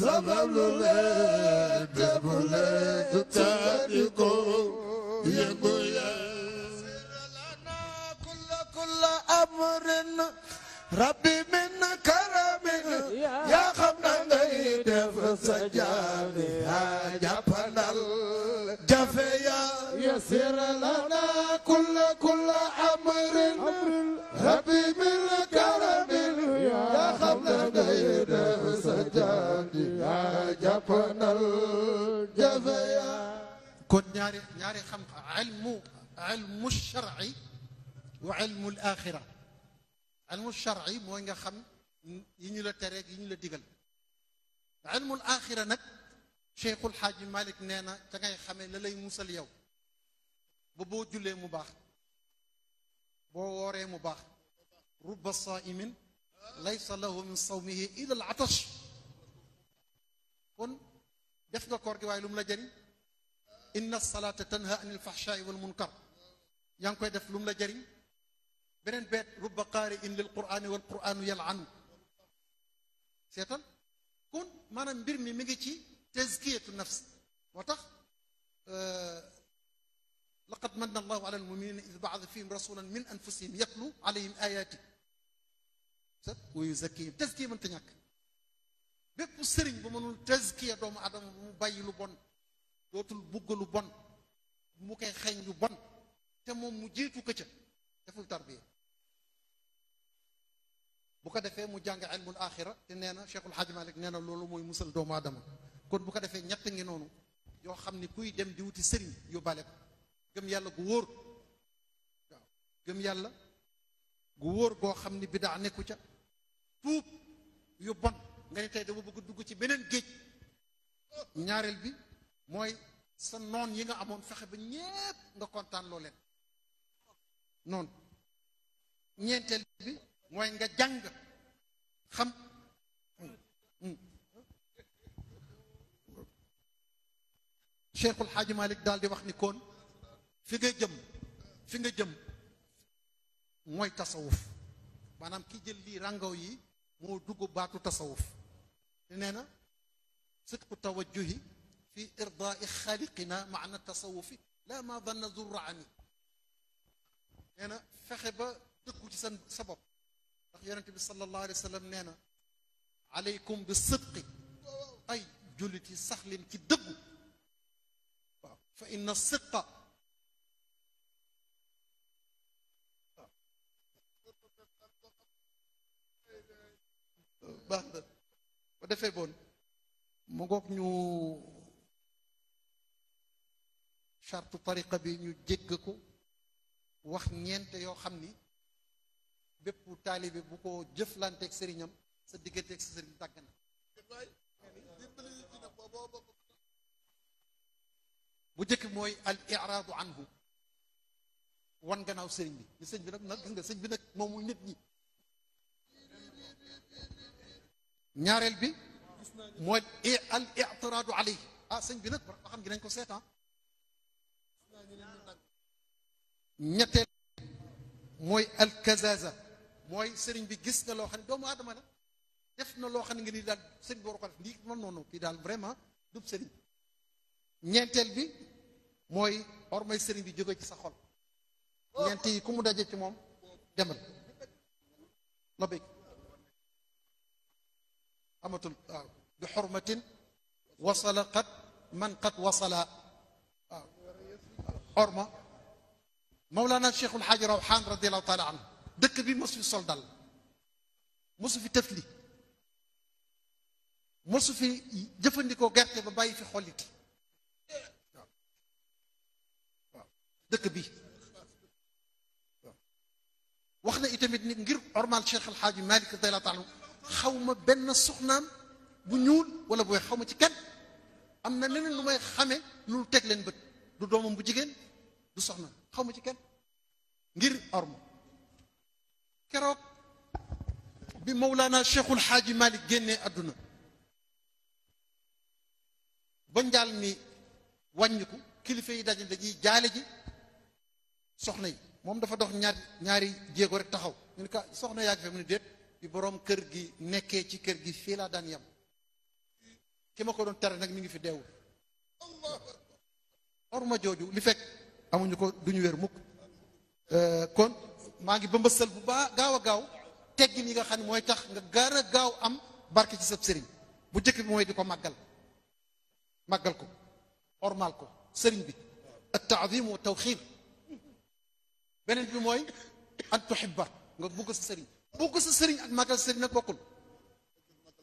sababu lu leen te bu leen sukkandiku yëngu ya كل كل أمر ربي من كرم يا خبنا ديت في السجاد يا جفن الجفيا يسير لنا كل كل حمر ربي من كرم يا خبنا ديت في السجاد يا جفن الجفيا كن ياري ياري خم علم علم الشرع وعلم الآخرة. Ilmu shar'i mooy nga xam yi ñu la tere yi ñu la digal ilmu al-axira nag Cheikhul Xaaji Malik nee na ca ngay xamee la lay musal yow ba boo jullee mu baax boo wooree mu baax rubba saimin laysa lahu min sawmihi illa al atash kon def nga koor gi waaye lu mu la jëriñ inna salata tanha anil fahshaai wal munkar yaa ngi koy def lu mu la jëriñ benen bet رب قارئ in lil qur'an wal qur'an yal'an setan kun manam mbir mi mi ngi ci لقد من الله على المؤمنين إذ بعض فيهم رسولا من أنفسهم يتلو عليهم آياتي. ويزكيهم. تزكية من تنياك. بيب سيرن بو مانول تزكية دوم آدم بو باي لو بون. دوتول بوغ لو بون. موكاي خاني لو بون. تا موم مو كتا دافو تربية. Bu ko defee mu jàng ilmul axira te nee na Cheikhul Hadj Malick nee na loolu mooy musal doomu adama kon bu ko defee ñett ngi noonu yoo xam ni kuy dem di wuti sëriñ yóbbaale ko gëm yàlla gu wóor waaw gëm yàlla gu wóor goo xam ni bidaa nekku ca tuub yu bon nga ni tey dama bëgg dugg ci beneen géej ñaareel bi mooy sa noon yi nga amoon fexe ba ñépp nga kontaan loo leen noonu ñeenteel bi mooy nga jàng xam Cheikhul Xaaji Malik daal di wax ni kon fi nga jëm fi nga jëm mooy tasawuf maanaam ki jël lii rangaw yi moo dugg baatu tasawuf nee na sidqu tawajjuhi fi irdaai xaaliqina maana tasawufi la ma danna zurraani nee na fexe ba dëggu ci sa sa sax leen ci dëggu waaw fa inna sidqa baax na ba defee boon mu ngoog ñu chartu tariqa bi ñu jégg ko wax ñeente yoo xam ni bépp taalibe bu ko jëflanteeg sëriñam sa digganteeg sa sëriñ dàgg na bu jëkk mooy al iraadu anhu wan gannaaw sëriñ bi ni bi nag gis nga sëñ bi nag moomul nit ñi ñaareel bi mooy al itiraadu alayhi ah sëñ bi nag ba xam gi nañ ko seetaan ñetteel mooy al kazaza mooy sëriñ bi gis nga loo xam ne doomu aadama la def na loo xam ne nga ni daal sëriñ bi war ko def lii man noonu kii daal vraiment dub sëriñ ñeenteel bi mooy ormay sëriñ bi jóge ci sa xol ñeent yi ku mu ci moom demal la bëgg bi xormatin wasala qad man qad wasala waaw orma Mawlana Cheikhul Xaaji Rawxaan radiallahu taala anhu دك بي مصفي صلدال مصفي تفلي مصفي جفنديكو غيرتي باباي في خوليتي دك بي واخنا ايتاميت نغير عرمال شيخ الحاج مالك رضي الله تعالى خاوما بن سخنام بو نيول ولا بو خاوما تي كان امنا نين لوماي خامي نول تك لين بت دو دومم بو جيجن دو سخنام خاوما تي كان غير عرمال كروك بمولانا الشيخ الحاج مالك جيني أدنى. بنجال مي وانيكو. كلفة يداجي لجي جالجي سخني. موم دفا دوخ نيار نياري جيغور تخاو نيكا سخنا ياك فمن ديت. بي بروم كير جي نيكي سي كير جي فيلا دان يام. كيما كو دون تار نك ميغي في ديو. الله أكبر. أورما جوجو. لي فك امو نيو كو دونيو وير موك. ا كون maa ngi bëmbësal bu baa gaaw a gaaw teggin yi nga xam ne mooy tax nga gaar a gaaw am barke ci sab sëriñ. Bu jëkk bi mooy di ko màggal. Màggal ko. Ormal ko. Sëriñ bi. At taadim wa tawxiir beneen bi mooy an tuhibba. Nga bugg sa sëriñ. Bugg sa sëriñ ak màggal sa sëriñ nag bokkul.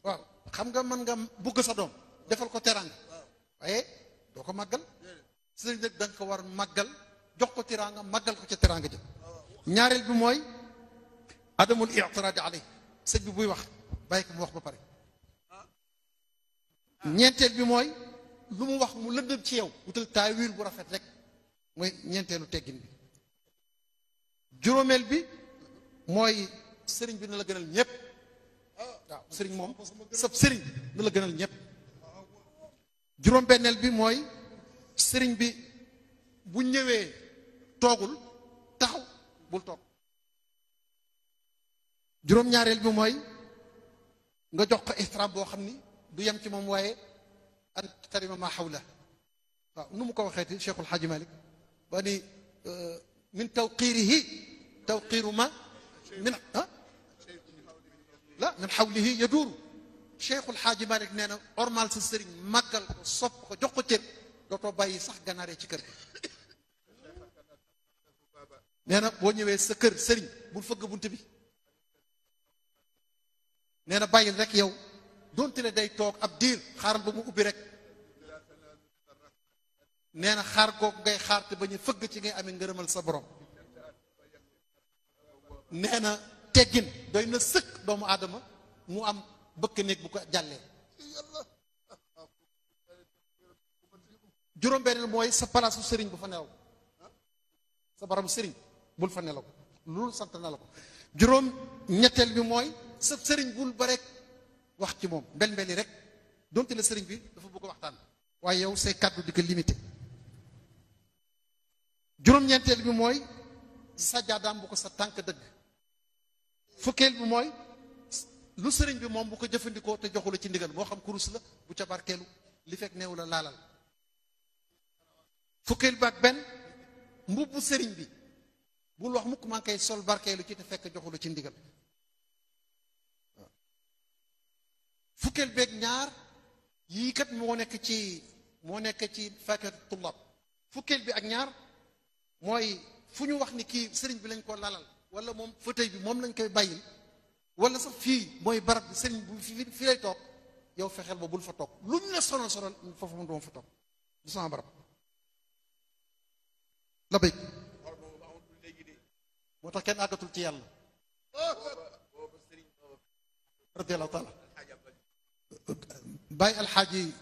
Waaw. Xam nga mën nga bugg sa doom. Defal ko teraanga. Waaye doo ko màggal. Sëriñ nag da ko war màggal. Jox ko teraanga màggal ko ca teraanga ja. Ñaareel bi mooy adamul itiraadi alay sëñ bi buy wax bàyyi ko mu wax ba pare. ñeenteel bi mooy lu mu wax mu lëndëm ci yow wutal taawil bu rafet rek mooy ñeenteelu teggin bi. juróomeel bi mooy sëriñ bi na la gënal ñépp. waaw moom sab la gënal ñépp. juróom-benneel bi mooy sëriñ bi bu ñëwee toogul bul toog juróom-ñaareel bi mooy nga jox ko ihtiram boo xam ni du yem ci moom waaye an tarima ma xawla waaw nu mu ko waxeeti cheikhul xaaji malik ba ni min tawqirihi tawqiru ma min ah la min xawlihi yaduuru cheikhul xaaji malik nee na ormal sa sëriñ màggal ko sopp ko jox ko cër dootoo bàyyi sax ganaaree ci kër nee na boo ñëwee sa kër sëriñ bul fëgg bunt bi. Nee na bàyyil rek yow donte na day toog ab diir xaaral ba mu ubbi rek. Nee na xaar googu ngay xaar te ba ñu fëgg ci ngay amee ngërëmal sa borom. Nee na teggin doy na sëkk doomu aadama mu am bëkk néeg bu ko jàllee. Juróom-benn mooy sa palaasu sëriñ bu fa nelaw sa borom sëriñ. Bul fa nelaw loolu sant na la ko. Juróom ñetteel bi mooy sa sëriñ bul ba rek wax ci moom mbel mbeli rek. Donte la sëriñ bi dafa bëgg waxtaan. Waaye yow say kàddu di ko limité. Juróom-ñeenteel bi mooy sajjaadaam bu ko sa tànk dëgg. Fukkeel bi mooy lu sëriñ bi moom bu ko jëfandikoo te joxula ci ndigal moo xam kurus la bu ca barkeelu li fekk neewu la laalal. Fukkeel bi ak benn mbubbu sëriñ bi. Bul wax mukk maa koy sol barkeelu ci te fekk joxulu ci ndigal. fukkeel beeg ñaar yii kat moo nekk ci moo nekk ci fakat tullab fukkeel bi ak ñaar mooy fu ñu wax ni kii sëriñ bi lañ ko lalal wala moom fauteuil bi moom lañ koy bàyyil wala sax fii mooy barab bi sëriñ bu fi lay toog yow fexeel ba bul fa toog. Lu ñu la sonal sonal foofu moom duma fa toog. Du sama barab. La béy ci yàlla radiallahu taala bàyyi alxaaji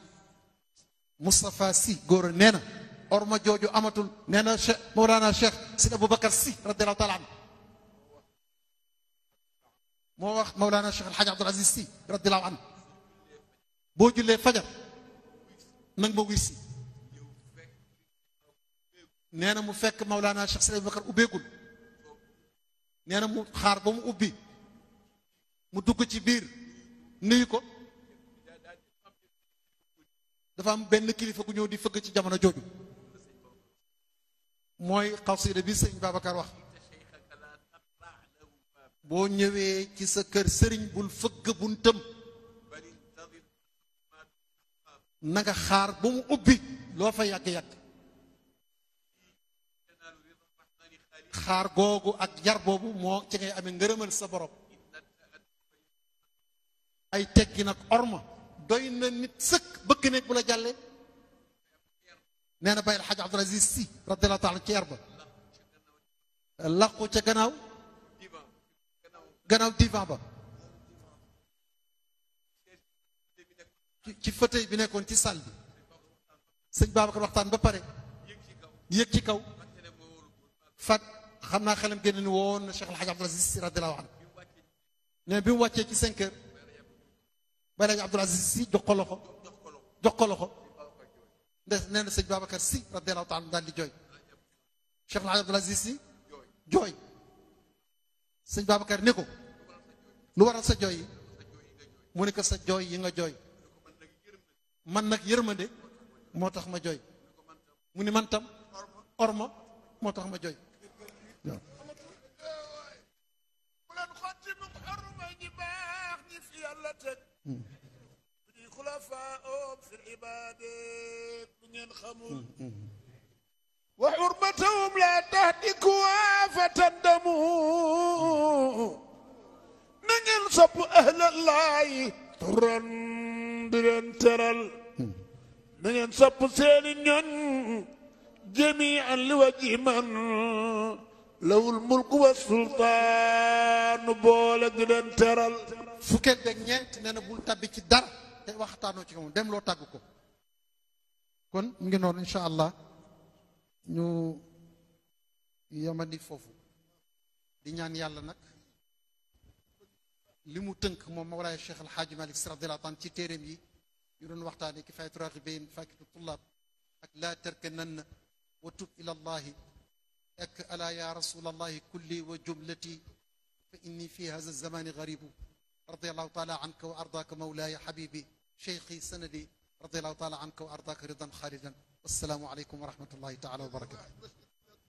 Moustapha Sy góor a nee na orma jooju amatul nee na Cheikh Mawlana Cheikh Sidi Aboubacar Sy radiallahu taala anhu moo wax Mawlana Cheikh alxaaji Abdul Aziz Sy radiallahu anhu boo jullee fajar nang ma wuy si nee na mu fekk Mawlana Cheikh Sidi ubbeegul nee na mu xaar ba mu ubbi. Mu dugg ci biir. Nuyu ko. Dafa am benn kilifa gu ñëw di fëgg ci jamono jooju. Mooy xasida bi sëriñ Babacar wax. Boo ñëwee ci sa kër sëriñ bul fëgg buntam. Na nga xaar ba mu ubbi. Loo fa yàgg-yàgg xaar googu ak yar boobu moo ci ngay amee ngërëmal sa borom ay teggi nag orma doy na nit sëkk bëkk nekk bu la jàllee nee na bàyyil xaj Abdul Aziz Si radiallahu taala ci yar ba làqu ca gannaaw gannaaw divan ba ci fauteuil bi nekkoon ci salle bi sëñ Babacar waxtaan ba pare yéeg ci kaw fat خمنا خلم جن نون شيخ الحاج عبد العزيز رضي الله عنه. نعم، نبي بيم واتي كي سنكر. بلا عبد العزيز سي دو قلوخو دو قلوخو ده نين نعم، سيج بابا كر سي رضي الله تعالى دالي جوي. شيخ الحاج عبد العزيز سي جوي. سيج بابا كر نيكو. لو ورا سا جوي. مونيك سا جوي ييغا جوي. man nak yermande motax ma joy muni man tam orma تد وحرمتهم لا تهدك فتندموا من ينصب أهل الله ترا درن ترل من ينصب سالنا جميعا لوجه من. له الملك والسلطان بولد درن ترل فكيت ديك نيت نانا بول تابي سي دار تي واختانو سي كون ديم لو تاغو كو كون نغي نون ان شاء الله نو يامدي فوفو دي نيان يالا نك ليمو تنك موم مولاي الشيخ الحاج مالك سر الدين عطان سي تيرم يي يورون واختاني كفايه راغبين فاكت الطلاب اك لا تركنن وتب إلى الله اك الا يا رسول الله كلي وجملتي فاني في هذا الزمان غريب radia allahu taala canka waardaaka mawlaaya xabiibii shaykhii sanadii radia allahu taala canka waardaaka ridan khaalidan wassalaamu calaykum waraxmat allahi tacala wbarakatu